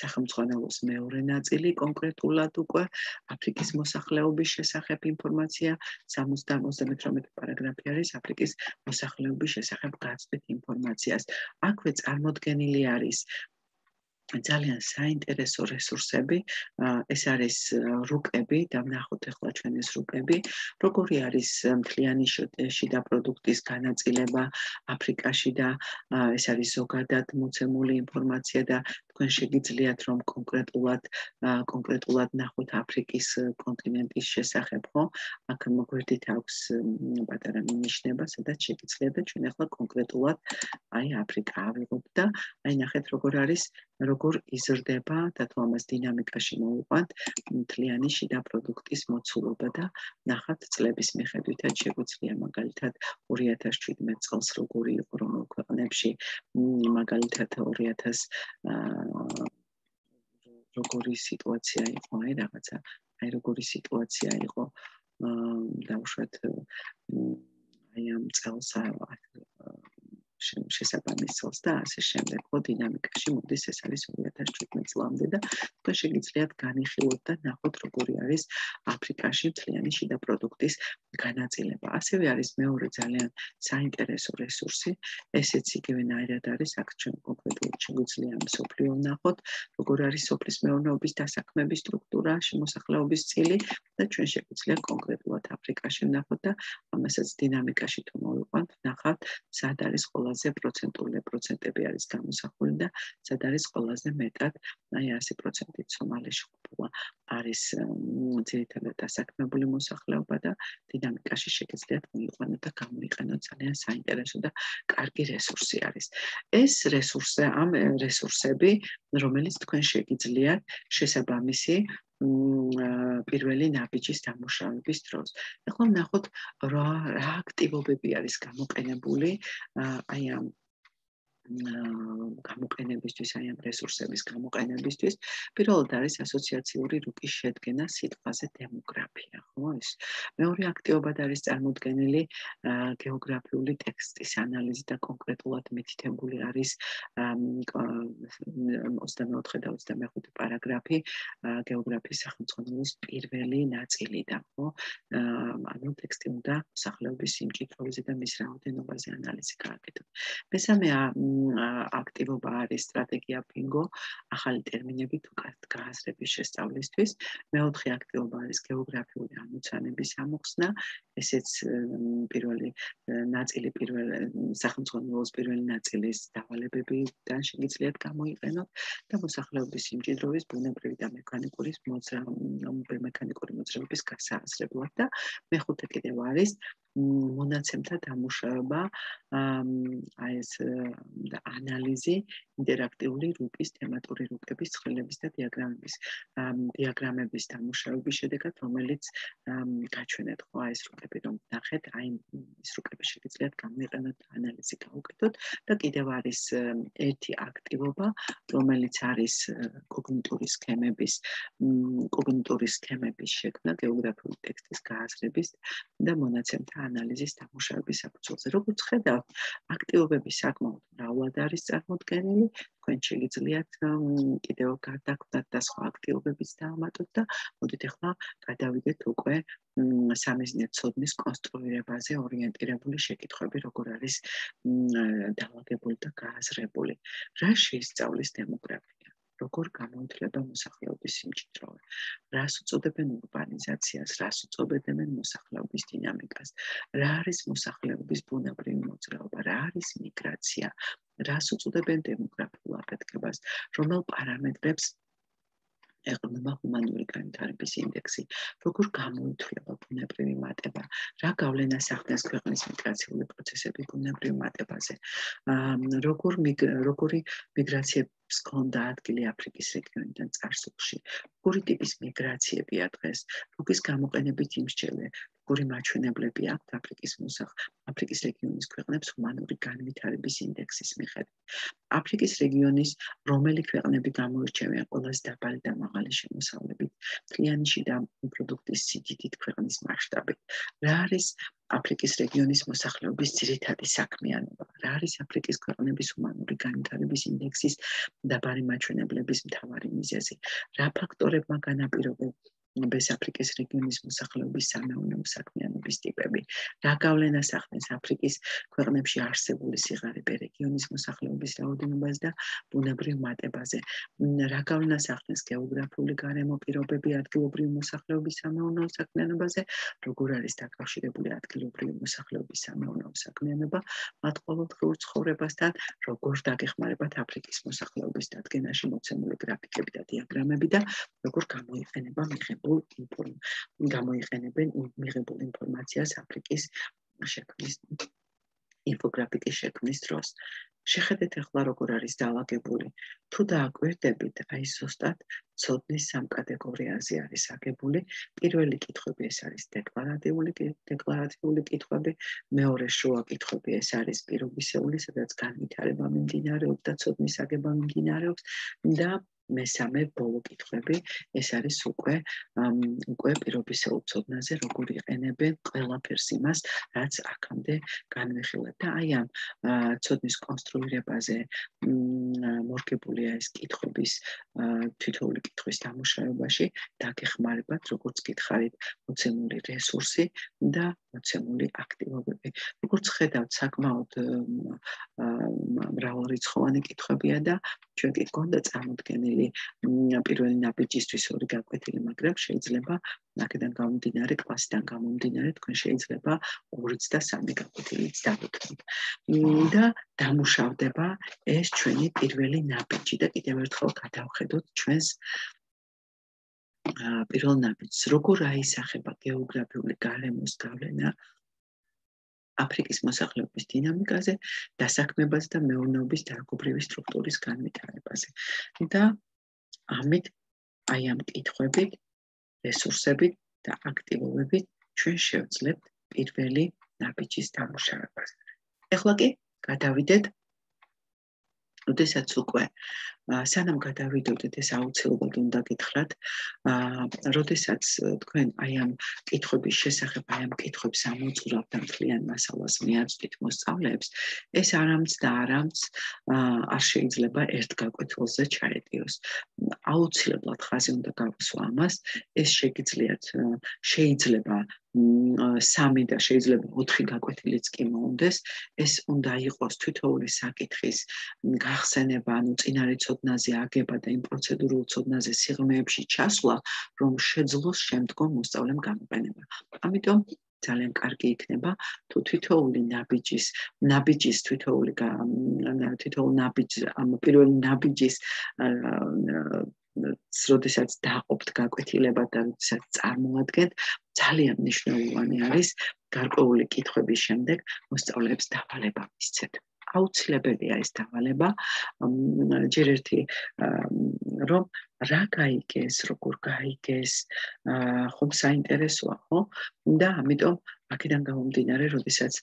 სახელმწიფოს მეორე ნაწილი კონკრეტულად უკვე აფრიკის მოსახლეობის შესახებ ინფორმაცია 60-78 პარაგრაფი არის აფრიკის მოსახლეობის შესახებ გაცდით ინფორმაციას. აქვე წარმოდგენილი არის ძალიან საინტერესო რესურსები. ეს არის რუკები და ნახოთ ახლა ჩვენ ეს რუკები, როგორი არის მთლიანი შიდა პროდუქტის განაწილება აფრიკაში და ეს არის ზოგადად მოცემული ინფორმაცია და თქვენ შეგიძლიათ რომ კონკრეტულად კონკრეტულად ნახოთ აფრიკის კონტინენტის შესახებ, ხო? აქ მოგვერდით აქვს პატარა მინიშნება, სადაც შეგიძლიათ და ჩვენ ახლა კონკრეტულად აი აფრიკა ავიღოთ და აი ნახეთ როგორ არის როგორ იზრდება და თუ ამას დინამიკაში მოვიყვანთ მთლიანი შიდა პროდუქტის მოცულობა და ნახат წლების მიხედვითაც შეგვიძლია მაგალითად 2017 წელს როგორი იყო რომელ ქვეყნებში მაგალითად 2000 როგორი სიტუაცია იყო აი რაღაცა აი როგორი სიტუაცია იყო დაუშვათ აი ამ წელს შესაბამის წელს და ასე შემდეგ. ხო დინამიკაში მოდის ეს არის 2017 წლამდე და თქვენ შეგიძლიათ განიხილოთ და ნახოთ როგორი არის აფრიკაში მთლიანი შიდა პროდუქტის განაწილება. ასევე არის მეორე ძალიან საინტერესო რესურსი, ესეც იგივენაირად არის აქ ჩვენ კონკრეტულად შეგვიძლია მსოფლიო ნახოთ, როგორ არის სოფლის მეურნეობის დასაქმების სტრუქტურა, შემოსახლეობის წილი და ჩვენ შეგვიძლია კონკრეტულად აფრიკაში ნახოთ და ამასაც დინამიკაში თუ მოვიყვანთ, ნახავთ, სად არის ყველა ყველაზე პროცენტული პროცენტები არის გამოსახული და სად არის ყველაზე მეტად აი 100%-ით სომალიში ყოფილა. არის ძირითადად დასაქმებული მოსახლეობა და დინამიკაში შეგიძლიათ მოიყვანოთ და გამოიყენოთ ძალიან საინტერესო და კარგი რესურსი არის. ეს რესურსი ამ რესურსები რომელიც თქვენ შეგიძლიათ შესაბამისი პირველი ნაბიჯის დამუშავების დროს. ახლა ნახოთ რა რა აქტივობები არის გამოყენებული აი ამ გამოყენებისთვის, აი ამ რესურსების გამოყენებისთვის, პირველად არის ასოციაციური რუკის შედგენა სიტყვაზე დემოგრაფია, ხო ეს? მეორე აქტივობად არის წარმოქმნილი გეოგრაფიული ტექსტის ანალიზი და კონკრეტულად მითითებული არის 24 და 25 პარაგრაფი გეოგრაფიის სახელმძღვანელოს პირველი ნაწილიდან, ხო? ანუ ტექსტი უნდა სახლებების სიმჭიდროვეზე და მის რაოდენობაზე ანალიზი გააკეთოს. მესამე აქტივობა არის სტრატეგია ფინგო. ახალი ტერმინები თუ გააზრების შესწავლისთვის. მეოთხე აქტივობა არის გეოგრაფიული ამოცანების ამოხსნა. ესეც პირველი ნაწილი პირველი სახელმწიფოს პირველი ნაწილის დავალებებიდან შეგიძლიათ გამოიყენოთ და მოსახლეობის სიმჭიდროვის ბუნებრივი და მექანიკური მოძრაობის მექანიკური მოძრაობის გასააზრებლად და მეხუთე კიდევ არის მონაცემთა დამუშავება. აი ეს ანალიზი ინტერაქტიული რუკის თემატური რუკების ცხრილების და დიაგრამების დიაგრამების დამუშავების შედეგად რომელიც გაჩვენეთ ხო აი ეს რუკები რომ ნახეთ აი ეს რუკები შეგიძლიათ გამოიყენოთ ანალიზი გაუკეთოთ და კიდევ არის ერთი აქტივობა რომელიც არის კოგნიტური სქემების კოგნიტური სქემების შექმნა გეოგრაფიული ტექსტის გააზრების და მონაცემთა ანალიზის დამუშავების საფუძველზე. როგორც ხედავთ, აქტივობები საკმაოდ მრავლად არის წარმოქმნილი. თქვენ შეგიძლიათ კიდევ გადაგხვდათ და სხვა აქტივობებიც დაამატოთ და მოდით ახლა გადავიდეთ უკვე სამიზნე ცოდნის კონსტრუირებაზე ორიენტირებული შეკითხვები, როგორ არის დაალაგებული და გააზრებული. რა შეისწავლის დემოგრაფია? როგორ გამოითლება მოსახლეობის სიმჭიდროვე. რას უწოდებენ урბანიზაციას, რას უწოდებენ მოსახლეობის დინამიკას, რა არის მოსახლეობის ბუნებრივი მოძრაობა, რა არის მიგრაცია, რას უწოდებენ დემოგრაფიულ აფეთქებას, რომელ პარამეტრებს ეყრდნობა ჰუმანური განვითარების ინდექსი, როგორ გამოითვლება ბუნებრივი მატება, რა გავლენას ახდენს ქვეყნის მიგრაციული პროცესები ბუნებრივ მატებაზე, როგორ როგორი მიგრაციების კონდა ადგილი აფრიკის რეგიონიდან წარსულში, როგორი ტიპის მიგრაციებია დღეს, როგორის გამოყენებით იმსჩელე, როგორი მაჩვენებლები აქვს აფრიკის მოსახ აფრიკის რეგიონის ქვეყნებს ჰუმანური განვითარების ინდექსის მიხედვით. აფრიკის რეგიონის რომელი ქვეყნები გამოირჩევიან ყველაზე დაბალი და მაღალი შემოსავლებით, მთლიანში და პროდუქტის სიდიდით ქვეყნის მასშტაბით. რა არის აფრიკის რეგიონის მოსახლეობის ძირითადი საქმიანობა? რა არის აფრიკის ქვეყნების ჰუმანური განვითარების ინდექსის დაბალი მაჩვენებლების მთავარი მიზეზი? რა ფაქტორებმა განაპირობებს ბესაფრიკის რეგიონის მოსახლეობის სამეურნეო საქმიანობის ტიპები. რა გავლენას ახდენს აფრიკის ქვეყნებში არსებული სიღარიბე რეგიონის მოსახლეობის რაოდენობას და ბუნებრივ მატებაზე? რა გავლენას ახდენს გეოგრაფიული გარემო პირობები ადგილობრივი მოსახლეობის სამეურნეო საქმიანობაზე? როგორ არის დაკავშირებული ადგილობრივი მოსახლეობის სამეურნეო საქმიანობა მათ ყოველდღიურ ცხოვრებასთან? როგორ დაგეხმარებათ აფრიკის მოსახლეობის დადგენაში მოცემული გრაფიკები და დიაგრამები და როგორ გამოიყენება მიღება ინფორმაციას გამოიყენებენ მიღებულ ინფორმაციას აფრიკის შექმნის ინფოგრაფიკის შექმნის დროს. შეხედეთ ახლა როგორ არის დაალაგებული. თუ დააკვირდებით, აი ზუსტად ცოდნის სამ კატეგორიაზე არის აგებული. პირველი კითხვები ეს არის დეკლარატიული დეკლარატიული კითხვები, მეორე შუა კითხვები ეს არის პირობისეული, სადაც განვითარება მიმდინარეობს და ცოდნის აგება მიმდინარეობს და მესამე ბოლო კითხვები. ეს არის უკვე უკვე პირობისეულ ცოდნაზე როგორ იყენებენ ყველაფერს იმას რაც აქამდე განვიხილეთ. და აი ამ ცოდნის კონსტრუირებაზე მორგებულია ეს კითხვების თითოეული კითხვის დამუშავებაში დაგეხმარებათ როგორც გითხარით მოცემული რესურსი და მოცემული აქტივობები. როგორც ხედავთ საკმაოდ მრავალრიცხოვანი კითხვებია და ჩვენ კი გქონდა წარმოქმნილი პირველი ნაბიჯისთვის ორი გაკვეთილი, მაგრამ შეიძლება აქედან გამომდინარე, კლასიდან გამომდინარე, თქვენ შეიძლება ორიც და სამი გაკვეთილიც დაგუთმოთ. და დამუშავდება ეს ჩვენი პირველი ნაბიჯი და კიდევ ერთხელ გადავხედოთ ჩვენს პირველ ნაბიჯს, როგორ აისახება გეოგრაფიული გარემოს გავლენა აფრიკის მოსახლეობის დინამიკაზე, დასაქმებაზე და მეურნეობის დარგობრივი სტრუქტურის განვითარებაზე. და ამით აი ამ კითხვებით, რესურსებით და აქტივობებით ჩვენ შევძლებთ პირველი ნაბიჯის დამუშავებას. ეხლა კი გადავიდეთ ოდესაც უკვე სანამ გადავიდოდეთ ეს აუცილებლად უნდა გითხრათ აა ოდესაც თქვენ აი ამ კითხების შესახებ აი ამ კითხებს ამოწურავთ და მთლიან მასალას მიაწვით მოსწავლეებს ეს არამც და არამც არ შეიძლება ერთ გაკვეთილზე ჩაეტიოს. აუცილებლად ხაზი უნდა გავუსვა ამას. ეს შეგიძლიათ შეიძლება სამი და შეიძლება 4 გაკვეთილიც კი მოუნდეს. ეს უნდა იყოს თითოეული საკითხის გახსენება ანუ წინარე ცოდნაზე აგება და იმ პროცედურულ ცოდნაზე სიღრმეებში ჩასვლა რომ შეძლოს შემდგომ მოსწავლემ გამოყენება ამიტომ ძალიან კარგი იქნება თუ თითოეული ნაბიჯის ნაბიჯის თითოეული თითოეული ნაბიჯი ამ პირველი ნაბიჯის როდესაც დააყოფთ გაკვეთილება და როდესაც წარმოადგენთ ძალიან მნიშვნელოვანი არის გარკვეული კითხვების შემდეგ მოსწავლეებს დავალება მისცეთ. აუცილებელია ეს დავალება ჯერ ერთი რომ რა გაიგეს, როგორ გაიგეს, ხომ საინტერესოა, ხო? და ამიტომ აქედან გამომდინარე, როდესაც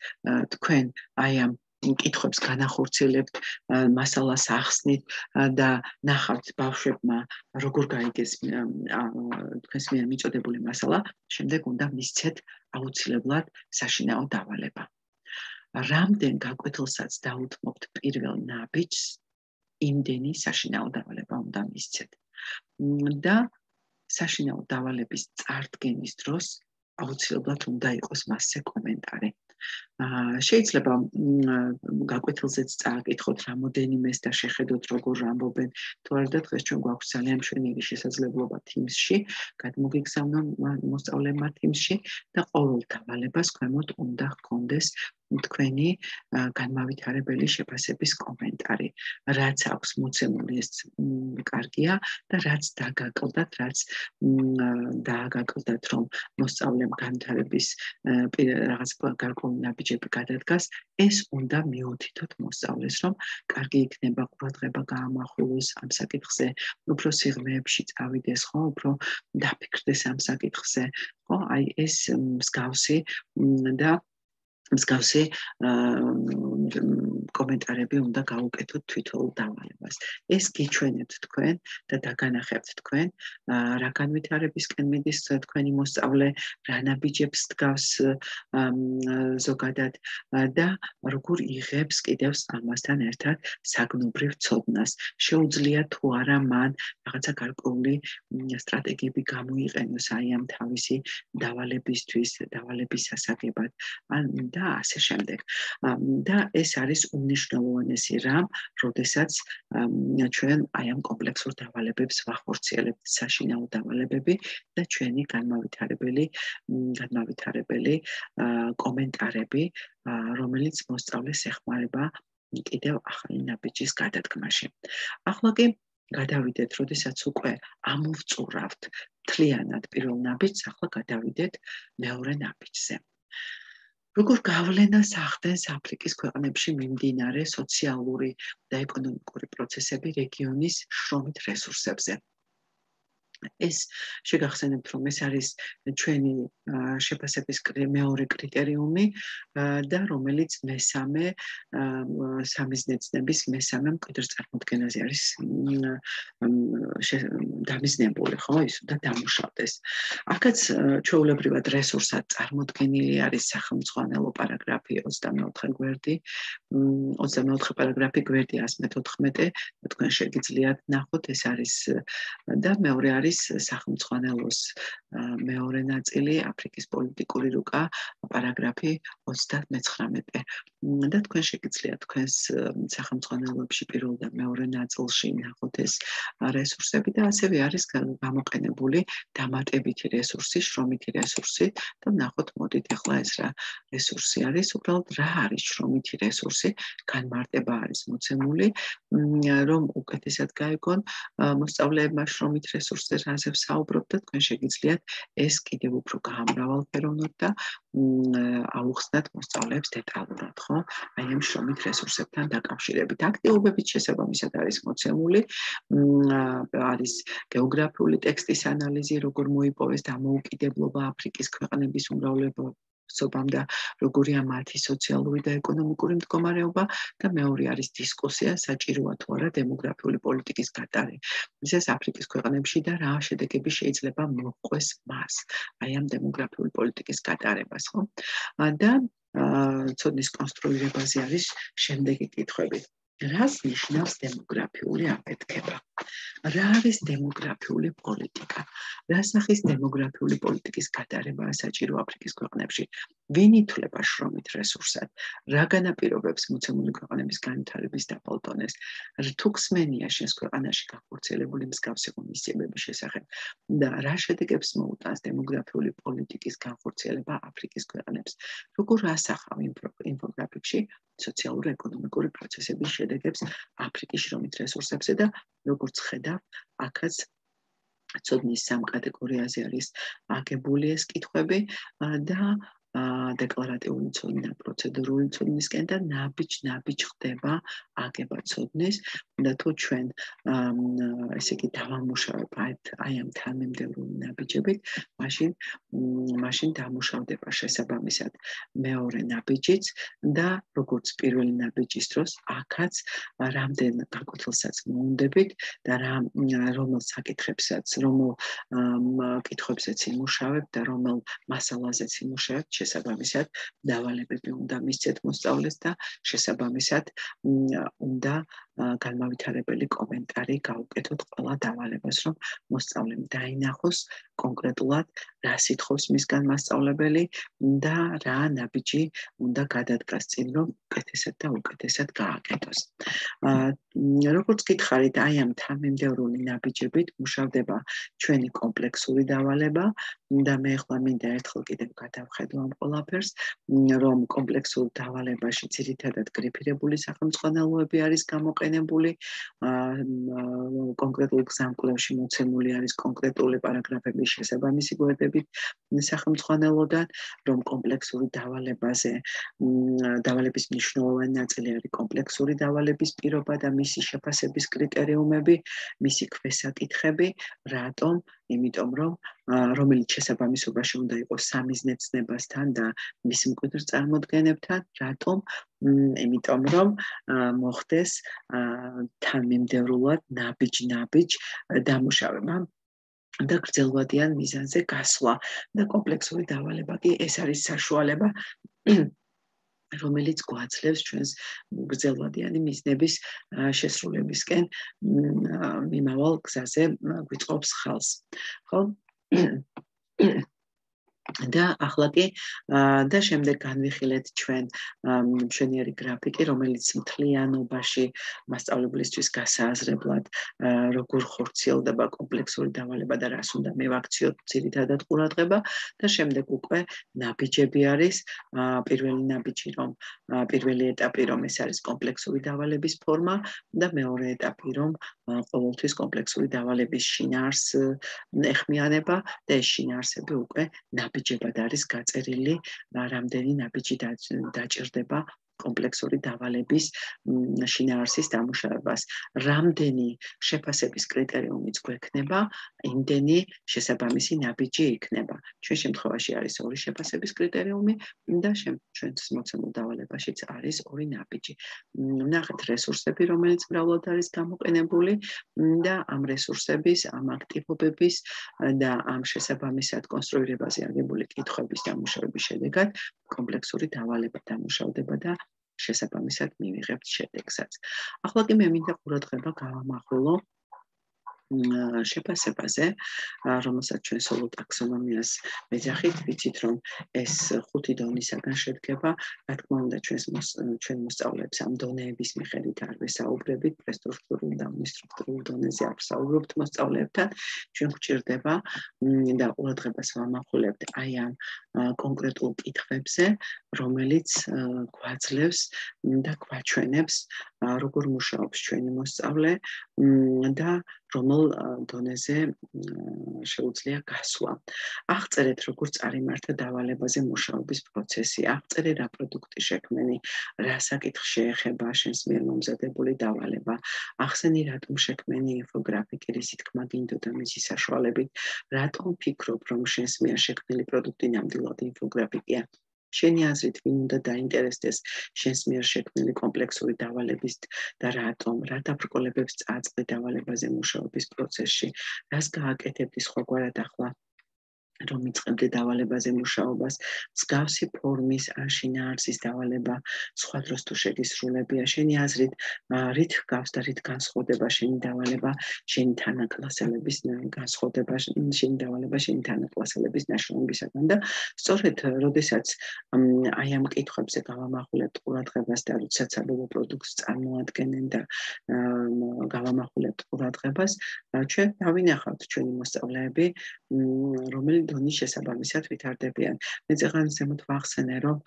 თქვენ აი ამ კითხვებს განახორციელებთ, მასალას ახსნით და ნახავთ ბავშვებმა როგორ გაიგეს თქვენს მიერ მიწოდებული მასალა, შემდეგ უნდა მისცეთ აუცილებლად საშინაო დავალება. რამდენ გაკვეთილსაც დაუთმობთ პირველ ნაბიჯს, იმდენი საშინაო დავალება უნდა მისცეთ. და საშინაო დავალების წარდგენის დროს აუცილებლად უნდა იყოს მასზე კომენტარი. შეიძლება გაკვეთილზეც წააკითხოთ რამოდენიმეს და შეხედოთ როგორ ამბობენ თუ არა და დღეს ჩვენ გვაქვს ძალიან მშვენიერი შესაძლებლობა Teams-ში გადმოგიგზავნონ მოსწავლეებმა Teams-ში და ყოველ დავალებას ქვემოთ უნდა ჰქონდეს თქვენი განმავითარებელი შეფასების კომენტარი. რაც აქვს მოცემული ეს კარგია და რაც დაგაკლდათ, რაც დააგაკლდათ, რომ მოსწავლემ განვითარების რაღაც გარკვეული ნაბიჯები გადადგას, ეს უნდა მიუთითოთ მოსწავლეს, რომ კარგი იქნება ყურადღება გაამახვილოს ამ საკითხზე, უფრო სიღრმეებში წავიდეს, ხო, უფრო დაფიქრდეს ამ საკითხზე, ხო, აი ეს მსგავსი და მსგავსი კომენტარები უნდა გაუკეთოთ თვითონ დავალებას. ეს გიჩვენებთ თქვენ და დაგანახებთ თქვენ რა განვითარებისკენ მიდის თქვენი მოსწავლე, რა ნაბიჯებს დგავს ზოგადად და როგორ იღებს კიდევ ამასთან ერთად საგნობრივ ცოდნას. შეუძლია თუ არა მან რაღაცა გარკვეული სტრატეგიები გამოიყენოს აი ამ თავისი დავალებისთვის, დავალების სასაგებად. ან და ასე შემდეგ. და ეს არის უნიშნელოვანესი რამ, როდესაც ჩვენ აი ამ კომპლექსურ დავალებებს ვახორციელებთ, საშინაო დავალებები და ჩვენი განმავითარებელი განმავითარებელი კომენტარები, რომელიც მოსწავლეს ეხმარება კიდევ ახალი ნაბიჯის გადადგმაში. ახლა კი გადავიდეთ, როდესაც უკვე ამოვწურავთ თლიანად პირველ ნაბიჯს, ახლა გადავიდეთ მეორე ნაბიჯზე. როგორ გავლენას ახდენს აფრიკის ქვეყნებში მიმდინარე სოციალური და ეკონომიკური პროცესები რეგიონის შრომით რესურსებზე? ეს შეგახსენებთ რომ ეს არის ჩვენი შეფასების მეორე კრიტერიუმი და რომელიც მესამე სამიზნეცნების მესამე მკვიდრ წარმოქმნაზე არის დამიზნებული ხო ის და დამუშავდეს. აქაც ჩვეულებრივად რესურსად წარმოქმნილი არის სახელმწიფო პარაგრაფი 24 გვერდი 24 პარაგრაფი გვერდი 114 თქვენ შეგიძლიათ ნახოთ ეს არის და მეორე არის არის სახელმწიფოს მეორე ნაწილი აფრიკის პოლიტიკური რუკა პარაგრაფი 39 და თქვენ შეგიძლიათ თქვენს სახელმწიფოებში პირველ და მეორე ნაწილში ნახოთ ეს რესურსები და ასევე არის გამოყენებული დამატებითი რესურსი, შრომითი რესურსი და ნახოთ მოდით ახლა ეს რა რესურსი არის, უბრალოდ რა არის შრომითი რესურსი, განმარტება არის მოცემული, რომ უკეთესად გაიგონ მოსწავლეებმა შრომით რესურსზე რაზე ვსაუბრობ და თქვენ შეგიძლიათ ეს კიდევ უფრო გაამრავალფეროვნოთ და აუხსნათ მოსწავლეებს დეტალურად, ხო? აი ამ შრომით რესურსებთან დაკავშირებით. აქტივობებით შესაბამისად არის მოცემული არის გეოგრაფიული ტექსტის ანალიზი, როგორ მოიპოვეს დამოუკიდებლობა აფრიკის ქვეყნების უმრავლესობა სობამ და როგორია მათი სოციალური და ეკონომიკური მდგომარეობა და მეორე არის დისკუსია საჭიროა თუ არა დემოგრაფიული პოლიტიკის გატარება. ეს აფრიკის ქვეყნებში და რა შედეგები შეიძლება მოყვეს მას აი ამ დემოგრაფიული პოლიტიკის გატარებას, ხო? და ცოდნის კონსტრუირებაზე არის შემდეგი კითხვები. რას ნიშნავს დემოგრაფიული აფეთქება? რა არის დემოგრაფიული პოლიტიკა? რა სახის დემოგრაფიული პოლიტიკის გატარებაა საჭირო აფრიკის ქვეყნებში? ვინ ითვლება შრომით რესურსად? რა განაპირობებს მოცემული ქვეყნების განვითარების დაბალტონეს? რთუქსმენია შენს ქვეყანაში გახორციელებული მსგავსი ღონისძიებების შესახებ და რა შედეგებს მოუტანს დემოგრაფიული პოლიტიკის განხორციელება აფრიკის ქვეყნებს? როგორ ასახავ ინფოგრაფიკში სოციალურ-ეკონომიკური პროცესების შედეგებს აფრიკის შრომით რესურსებზე და როგორც ხედავ, აქაც ცოდნის სამ კატეგორიაზე არის აგებული ეს კითხვები და დეკლარატიული ცოდნა პროცედურული ცოდნისკენ და ნაბიჯ-ნაბიჯ ხდება აგება ცოდნის. და თუ ჩვენ ესე იგი დავამუშავებ აი ამ თანმიმდევრული ნაბიჯებით, მაშინ მაშინ დამუშავდება შესაბამისად მეორე ნაბიჯიც და როგორც პირველი ნაბიჯის დროს აქაც რამდენ გაკვეთილსაც მოუნდებით და რა რომელ საკითხებსაც, რომელ კითხვებსაც იმუშავებ და რომელ მასალაზეც იმუშავებ შესაბამისად დავალებები უნდა მისცეთ მოსწავლეს და შესაბამისად უნდა განმავითარებელი კომენტარი გაუკეთოთ ყველა დავალებას, რომ მოსწავლემ დაინახოს კონკრეტულად რა სიტყვის მისგან მასწავლებელი და რა ნაბიჯი უნდა გადადგას წინ, რომ უკეთესად და უკეთესად გააკეთოს. აა როგორც გითხარით, აი ამ თანმიმდევრული ნაბიჯებით მუშავდება ჩვენი კომპლექსური დავალება და მე ახლა მინდა ერთხელ კიდევ გადავხედო ამ ყველაფერს, რომ კომპლექსურ დავალებაში ძირითადად გრიფირებული სახელმწიფოები არის გამოყენებული გამოყენებული კონკრეტულ გზამკვლევში მოცემული არის კონკრეტული პარაგრაფების შესაბამისი გვერდებით სახელმწიფოდან რომ კომპლექსური დავალებაზე დავალების მნიშვნელოვანი ნაწილი არის კომპლექსური დავალების პირობა და მისი შეფასების კრიტერიუმები, მისი ქვესაკითხები, რატომ? იმიტომ რომ რომელიც შესაბამისობაში უნდა იყოს სამიზნეცნებასთან და მის მკვიდრ წარმოდგენებთან, რატომ? იმიტომ რომ მოხდეს თანმიმდევრულად ნაბიჯ-ნაბიჯ დამუშავება და გრძელვადიან მიზანზე გასვლა და კომპლექსური დავალება. კი ეს არის საშუალება რომელიც გვაძლევს ჩვენს გრძელვადიანი მიზნების შესრულებისკენ მიმავალ გზაზე გვიწყობს ხალს ხო და ახლა კი და შემდეგ განვიხილეთ ჩვენ მშვენიერი გრაფიკი, რომელიც მთლიანობაში მასშტაბებლისთვის გასააზრებლად როგორ ხორციელდება კომპლექსური დავალება და რას უნდა მევაქციოთ ძირითადად ყურადღება. და შემდეგ უკვე ნაბიჯები არის. პირველი ნაბიჯი რომ პირველი ეტაპი რომ ეს არის კომპლექსური დავალების ფორმა და მეორე ეტაპი რომ ყოველთვის კომპლექსური დავალების შინაარს ეხმიანება და ეს შინაარსები უკვე ნაბიჯი ნაბიჯებად არის გაწერილი, რამდენი ნაბიჯი დაჭirdება კომპლექსური დავალების შინაარსის დამუშავებას. რამდენი შეფასების კრიტერიუმიც გვექნება, იმდენი შესაბამისი ნაბიჯი იქნება. ჩვენ შემთხვევაში არის ორი შეფასების კრიტერიუმი და ჩვენს მოცემულ დავალებაშიც არის ორი ნაბიჯი. ნახეთ რესურსები, რომელიც მრავლად არის გამოყენებული და ამ რესურსების, ამ აქტივობების და ამ შესაბამისად კონსტრუირებაზე აღებული კითხვების დამუშავების შედეგად კომპლექსური დავალება დამუშავდება და შესაბამისად მივიღებთ შედეგსაც. ახლა კი მე მინდა ყურადღება გავამახვილო შეფასებაზე, რომელსაც ჩვენ სოლო ტაქსონომიას მეძახით, ვიცით რომ ეს ხუთი დონისაგან შედგება, რა თქმა უნდა ჩვენს ჩვენ მოსწავლეებს ამ დონეების მიხედვით არ ვესაუბრებით, პრესტრუქტურულ და ინსტრუქტორულ დონეზე არ ვსაუბრობთ მოსწავლეებთან, ჩვენ გვჭირდება და ყურადღებას ვამახვილებთ აი ამ კონკრეტულ კითხვებზე, რომელიც გვაძლევს და გვაჩვენებს როგორ მუშაობს ჩვენი მოსწავლე და რომელ დონეზე შეუძლია გასვლა. აღწერეთ როგორ წარიმართა დავალებაზე მუშაობის პროცესი, აღწერე რა პროდუქტი შექმენი, რა საკითხი შეეხება შენს მიერ მომზადებული დავალება. ახსენი რატომ შექმენი ინფოგრაფიკი, რისი თქმა გინდოდა მისი საშუალებით, რატომ ფიქრობ რომ შენს მიერ შექმნილი პროდუქტი ნამდვილად ინფოგრაფიკია. შენი აზრით ვინ უნდა დაინტერესდეს შენს მიერ შექმნილი კომპლექსური დავალების და რატომ რა დაბრკოლებებს წაწყდი დავალებაზე მუშაობის პროცესში რას გააკეთებდი სხვაგვარად ახლა რომ იწყებდი დავალებაზე მუშაობას, მსგავსი ფორმის აშინაარსის დავალება სხვა დროს თუ შეგისრულებია შენი აზრით, რით გავს და რით განსხვავდება შენი დავალება? შენი თანაკლასელების განსხვავდება შენი დავალება შენი თანაკლასელების ნაშრომებისგან და სწორედ როდესაც აი ამ კითხვებზე გავამახვილებთ ყურადღებას და როდესაც საბოლოო პროდუქტს წარმოადგენენ და გავამახვილებთ ყურადღებას, ჩვენ დავინახავთ ჩვენი მოსწავლეები, რომელი დონის შესაბამისად ვითარდებიან. მე წეგან ზემოთ ვახსენე, რომ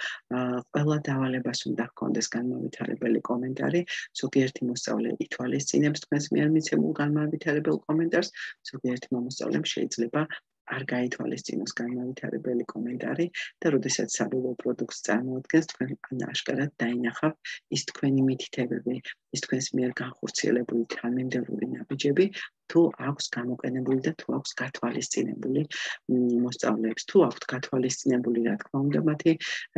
ყველა დავალებას უნდა ჰქონდეს განმავითარებელი კომენტარი, ზოგიერთი მოსწავლე ითვალისწინებს თქვენს მიერ მიცემულ განმავითარებელ კომენტარს, ზოგიერთი მომსწავლემ შეიძლება არ გაითვალისწინოს განმავითარებელი კომენტარი და როდესაც საბოლოო პროდუქტს წარმოადგენს თქვენ აშკარად დაინახავთ ის თქვენი მითითებები ის თქვენს მიერ განხორციელებული თანმიმდევრული ნაბიჯები თუ აქვს გამოყენებული და თუ აქვს გათვალისწინებული მოსწავლეებს. თუ აქვს გათვალისწინებული რა თქმა უნდა მათი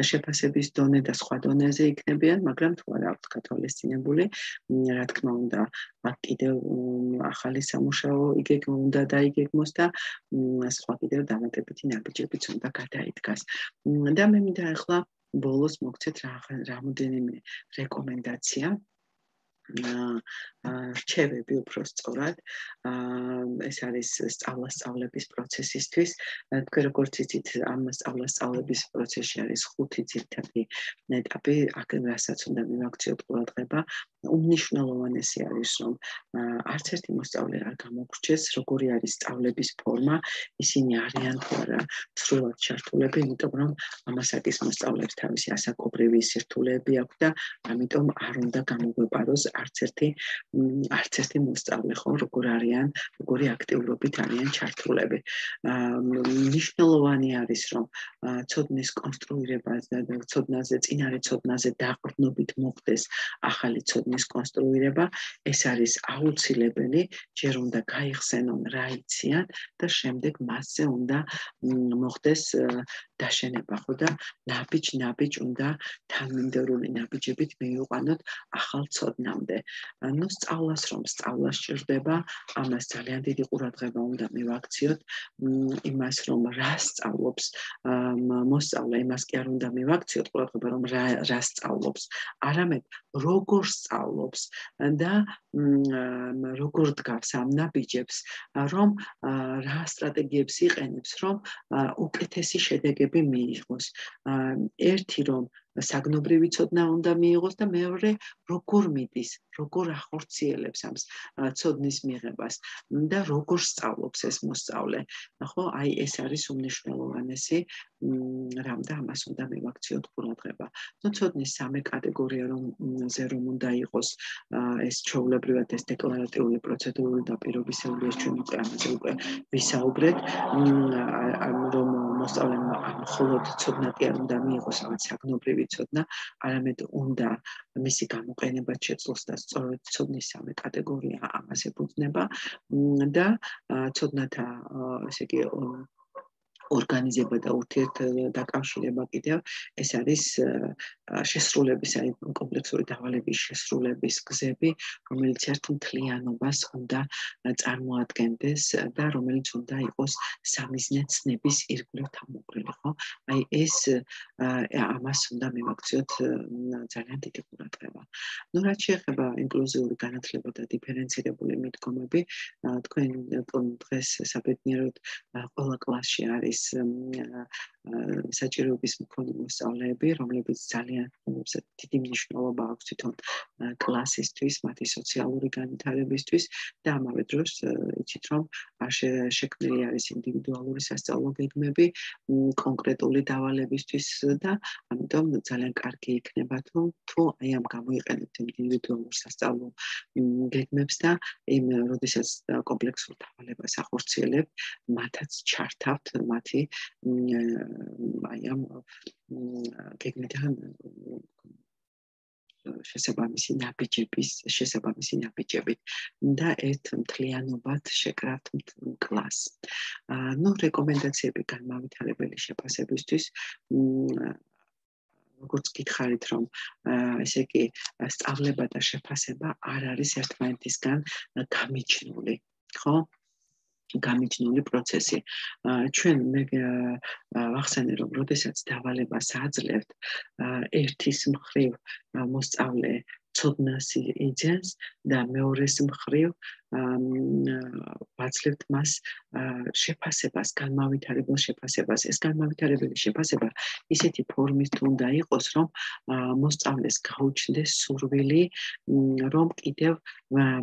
შეფასების დონე და სხვა დონეზე იქნებიან მაგრამ თუ არ აქვს გათვალისწინებული რა თქმა უნდა აქ კიდევ ახალი სამუშაო იგეგმო უნდა დაიგეგმოს და სხვა კიდევ დამატებითი ნაბიჯებიც უნდა გადაიდგას. და მე მინდა ახლა ბოლოს მოგცეთ რა რამოდენიმე რეკომენდაცია რჩევები უფრო სწორად. ეს არის სწავლა-სწავლების პროცესისთვის. თქვენ როგორც იცით ამ სწავლა-სწავლების პროცესში არის ხუთი ძირითადი ეტაპი აქ რასაც უნდა მივაქციოთ ყურადღება. უმნიშვნელოვანესი არის რომ არც ერთი მოსწავლე არ გამოგრჩეს როგორი არის სწავლების ფორმა ისინი არიან თუ არა სრულად ჩართულები იმიტომ რომ ამასაკის მოსწავლეებს თავისი ასაკობრივი სირთულეები აქვს და ამიტომ არ უნდა გამოგვეპაროს არც ერთი არც ერთი მოსწავლე ხო როგორ არიან როგორი აქტიურობით არიან ჩართულები. მნიშვნელოვანი არის რომ ცოდნის კონსტრუირება და ცოდნაზე წინარე ცოდნაზე დაყრდნობით მოხდეს ახალი ცოდნის კონსტრუირება ეს არის აუცილებელი ჯერ უნდა გაიხსენონ რა იციან და შემდეგ მასზე უნდა მოხდეს დაშენება ხო და ნაბიჯ ნაბიჯ უნდა თანმიმდევრული ნაბიჯებით მივიყვანოთ ახალ ცოდნამდე. ნუ სწავლას რომ სწავლა სჭირდება, ამას ძალიან დიდი ყურადღება უნდა მივაქციოთ იმას რომ რა სწავლობს მოსწავლე იმას კი არ უნდა მივაქციოთ ყურადღება რომ რა რა სწავლობს, არამედ როგორ სწავლობს და როგორ დგავს ამ ნაბიჯებს, რომ რა სტრატეგიებს იყენებს, რომ უკეთესი შედეგები მიიღოს. ერთი რომ საგნობრივი ცოდნა უნდა მიიღოს და მეორე როგორ მიდის, როგორ ახორციელებს ამ ცოდნის მიღებას და როგორ სწავლობს ეს მოსწავლე. ხო, აი ეს არის უმნიშვნელოვანესი რამ და ამას უნდა მივაქციოთ ყურადღება. ნუ ცოდნის სამე კატეგორია რომ ზე რომ უნდა იყოს ეს ჩაულებრივად ეს დეკლარატიული პროცედურული და პირობისეული ეს ჩვენ უკვე ამაზე უკვე ვისაუბრეთ, რომ მოსწავლემ მხოლოდ ცოდნა კი არ უნდა მიიღოს, რაღაც საგნობრივი ვიცოდნა, არამედ უნდა მისი გამოყენება შეძლოს და სწორედ ცოდნის სამე კატეგორია ამას ეფუძნება და ცოდნათა ესე იგი ორგანიზება და ურთიერთ დაკავშირება კიდევ ეს არის შესრულების აი კომპლექსური დავალების შესრულების გზები რომელიც ერთ მთლიანობას უნდა წარმოადგენდეს და რომელიც უნდა იყოს სამიზნე ცნების ირგვლივ თამოყრილი ხო? აი ეს ამას უნდა მივაქციოთ ძალიან დიდი ყურადღება. ну რაც შეეხება ინკლუზიური განათლება და დიფერენცირებული მიდგომები თქვენ დღეს საბედნიეროდ ყველა კლასში არის არის საჭიროების მქონე მოსწავლეები, რომლებიც ძალიან უმცეთ დიდი მნიშვნელობა აქვს თვითონ კლასისთვის, მათი სოციალური განვითარებისთვის და ამავე დროს იცით რომ შექმნილი არის ინდივიდუალური სასწავლო გეგმები კონკრეტული დავალებისთვის და ამიტომ ძალიან კარგი იქნება თუ თუ აი ამ გამოიყენებთ ინდივიდუალურ სასწავლო გეგმებს და იმ როდესაც კომპლექსურ დავალებას ახორციელებთ, მათაც ჩართავთ მათი აი ამ გეგმიდან შესაბამისი ნაბიჯების შესაბამისი ნაბიჯებით და ერთ მთლიანობად შეკრავთ კლას. აა ნუ რეკომენდაციები განმავითარებელი შეფასებისთვის როგორც გითხარით რომ ესე იგი სწავლება და შეფასება არ არის ერთმანეთისგან გამიჩნული, ხო? გამიჩნული პროცესი. ჩვენ მე ვახსენე რომ როდესაც დავალებას აძლევთ ერთის მხრივ მოსწავლე ცოდნას იძენს და მეორეს მხრივ ვაცლებთ მას შეფასებას, განმავითარებელ შეფასებას. ეს განმავითარებელი შეფასება ისეთი ფორმის უნდა იყოს, რომ მოსწავლეს გაუჩნდეს სურვილი, რომ კიდევ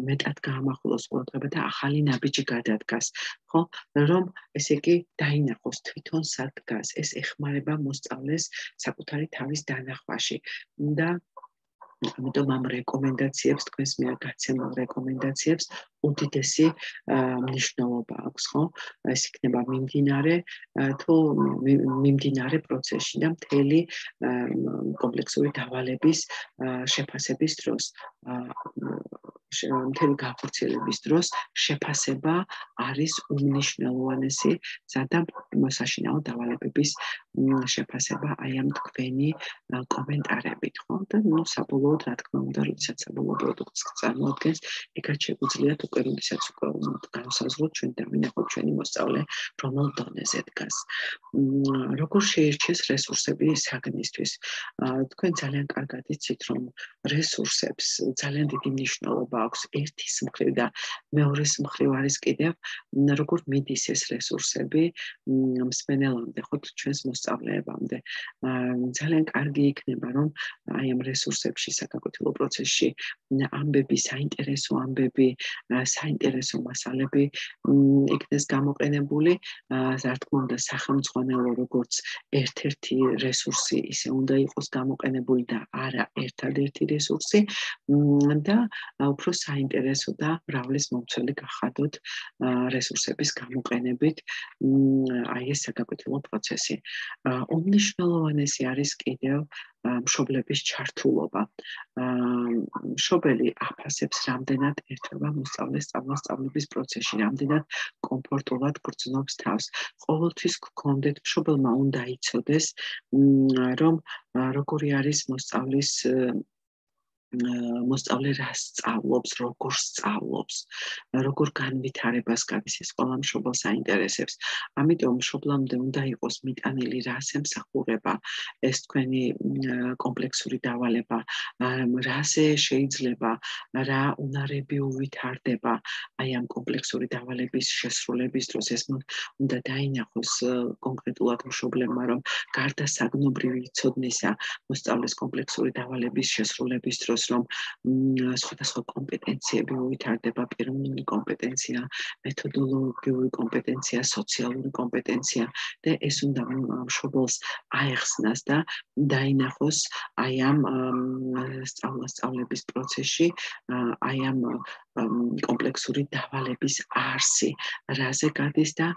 მეტად გაამახვილოს ყურადღება და ახალი ნაბიჯი გადადგას. ხო, რომ ესე იგი დაინახოს თვითონ სადგას. ეს ეხმარება მოსწავლეს საკუთარი თავის დანახვაში და ამიტომ ამ რეკომენდაციებს თქვენს მიერ გაცემულ რეკომენდაციებს უდიდესი მნიშვნელობა აქვს, ხო? ეს იქნება მიმდინარე თუ მიმდინარე პროცესში და მთელი კომპლექსური დავალების შეფასების დროს მთელი განხორციელების დროს შეფასება არის უმნიშვნელოვანესი სადა მოსაშინაო დავალებების შეფასება აი ამ თქვენი კომენტარებით ხო? და ნუ საბოლოოდ რა თქმა უნდა როდესაც საბოლოო პროდუქტს წარმოადგენს ეკა შეგვიძლია თუ კერუნდისაც უკვე განსაზღვროთ ჩვენ დავინახოთ ჩვენი მოსწავლე რომელ დონეზე დგას. როგორ შეირჩეს რესურსები საგნისთვის? თქვენ ძალიან კარგად იცით რომ რესურსებს ძალიან დიდი მნიშვნელობა აქვს ერთის მხრივ და მეორეს მხრივ არის კიდევ როგორ მიდის ეს რესურსები მსმენელამდე ხო? ჩვენს მოსწავლეებამდე. ძალიან კარგი იქნება რომ აი ამ რესურსებში საკაკუთილო პროცესში ამბები საინტერესო ამბები საინტერესო მასალები იქნეს გამოყენებული. რა თქმა უნდა სახელმწიფო როგორც ერთ-ერთი რესურსი ისე უნდა იყოს გამოყენებული და არა ერთადერთი რესურსი. და უფრო საინტერესო და მრავლის მომცველი გახადოთ რესურსების გამოყენებით აი ეს საკაპიტალო პროცესი. უმნიშვნელოვანესი არის კიდევ მშობლების ჩართულობა. მშობელი აფასებს რამდენად ერთობა მოსწავლეს სწავლების პროცესში, რამდენად კომფორტულად გრძნობს თავს. ყოველთვის გქონდეთ მშობელმა უნდა იცოდეს, რომ როგორი არის მოსწავლის მოსწავლე რა სწავლობს, როგორ სწავლობს, როგორ განვითარებას გადის ეს ყველა მშობელს აინტერესებს. ამიტომ მშობლამდე უნდა იყოს მიტანილი რას ემსახურება ეს თქვენი კომპლექსური დავალება, რაზე შეიძლება რა უნარები უვითარდება აი ამ კომპლექსური დავალების შესრულების დროს ეს უნდა დაინახოს კონკრეტულად მშობლებმა, რომ გარდა საგნობრივი ცოდნისა მოსწავლეს კომპლექსური დავალების შესრულების დროს ის რომ სხვადასხვა კომპეტენციები უვითარდება პიროვნული კომპეტენცია, მეთოდოლოგიური კომპეტენცია, სოციალური კომპეტენცია და ეს უნდა მშობელს აეხსნას და დაინახოს აი ამ სწავლების პროცესში, აი ამ კომპლექსური დავალების არსი, რაზე გადის და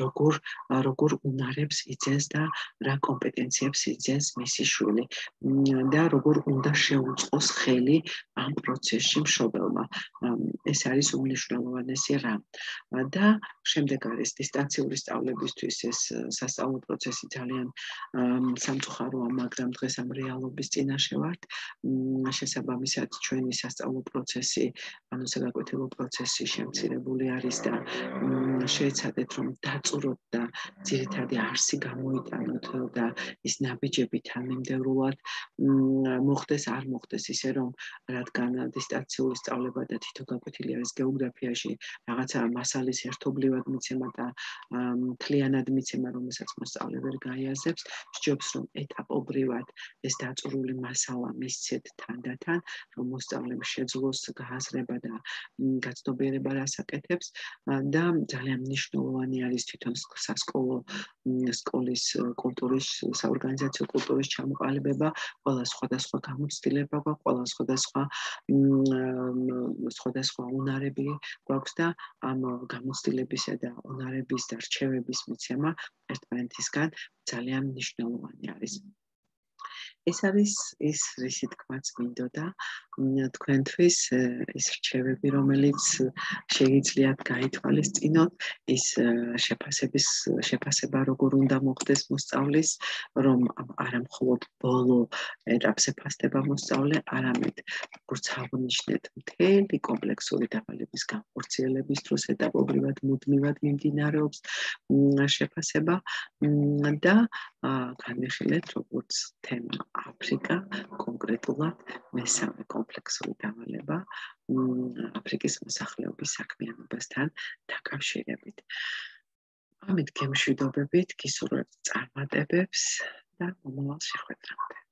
როგორ როგორ უნარებს იძენს და რა კომპეტენციებს იძენს მისი შვილი და როგორ უნდა შეუწყოს ხელი ამ პროცესში მშობელმა. ეს არის უმნიშვნელოვანესი რამ. და შემდეგ არის დისტანციური სწავლებისთვის ეს სასწავლო პროცესი ძალიან სამწუხაროა, მაგრამ დღეს ამ რეალობის წინაშე ვართ. შესაბამისად ჩვენი სასწავლო პროცესი ანუ საგაკვეთილო პროცესი შემცირებული არის და შეეცადეთ რომ დაწუროთ და ძირითადად არსი გამოიტანოთ და ის ნაბიჯები თანმიმდევრულად მოხდეს არ მოხდეს ისე რომ რადგან დისტანციური სწავლება და თითო გაკვეთილი არის გეოგრაფიაში რაღაცა მასალის ერთობლივად მიცემა და მთლიანად მიცემა რომელსაც მოსწავლე ვერ გაიაზებს სჯობს რომ ეტაპობრივად ეს დაწურული მასალა მისცეთ თანდათან რომ მოსწავლემ შეძლოს გააზრება და გაცნობიერება რასაკეთებს და ძალიან მნიშვნელოვანი არის თვითონ სასკოლო სკოლის კულტურის საორგანიზაციო კულტურის ჩამოყალიბება, ყველა სხვადასხვა გამოცდილება გვაქვს, ყველა სხვადასხვა სხვადასხვა უნარები გვაქვს და ამ გამოცდილებისა და უნარების და რჩევების მიცემა ერთმანეთისგან ძალიან მნიშვნელოვანი არის. ეს არის ის რისი თქმაც მინდოდა თქვენთვის ის რჩევები რომელიც შეიძლება გაითვალისწინოთ ის შეფასების შეფასება როგორ უნდა მოხდეს მოსწავლის რომ არა მხოლოდ ბოლო ეტაპზე ფასდება მოსწავლე არამედ როგორც აღნიშნეთ მთელი კომპლექსური დავალების განხორციელების დროს ეტაპობრივად მუდმივად მიმდინარეობს შეფასება და განვიხილეთ როგორც თემა აფრიკა კონკრეტულად მესამე კომპლექსური დავალება აფრიკის მოსახლეობის საქმიანობასთან დაკავშირებით. ამით გემშვიდობებით გისურვებთ წარმატებებს და მომავალ შეხვედრამდე.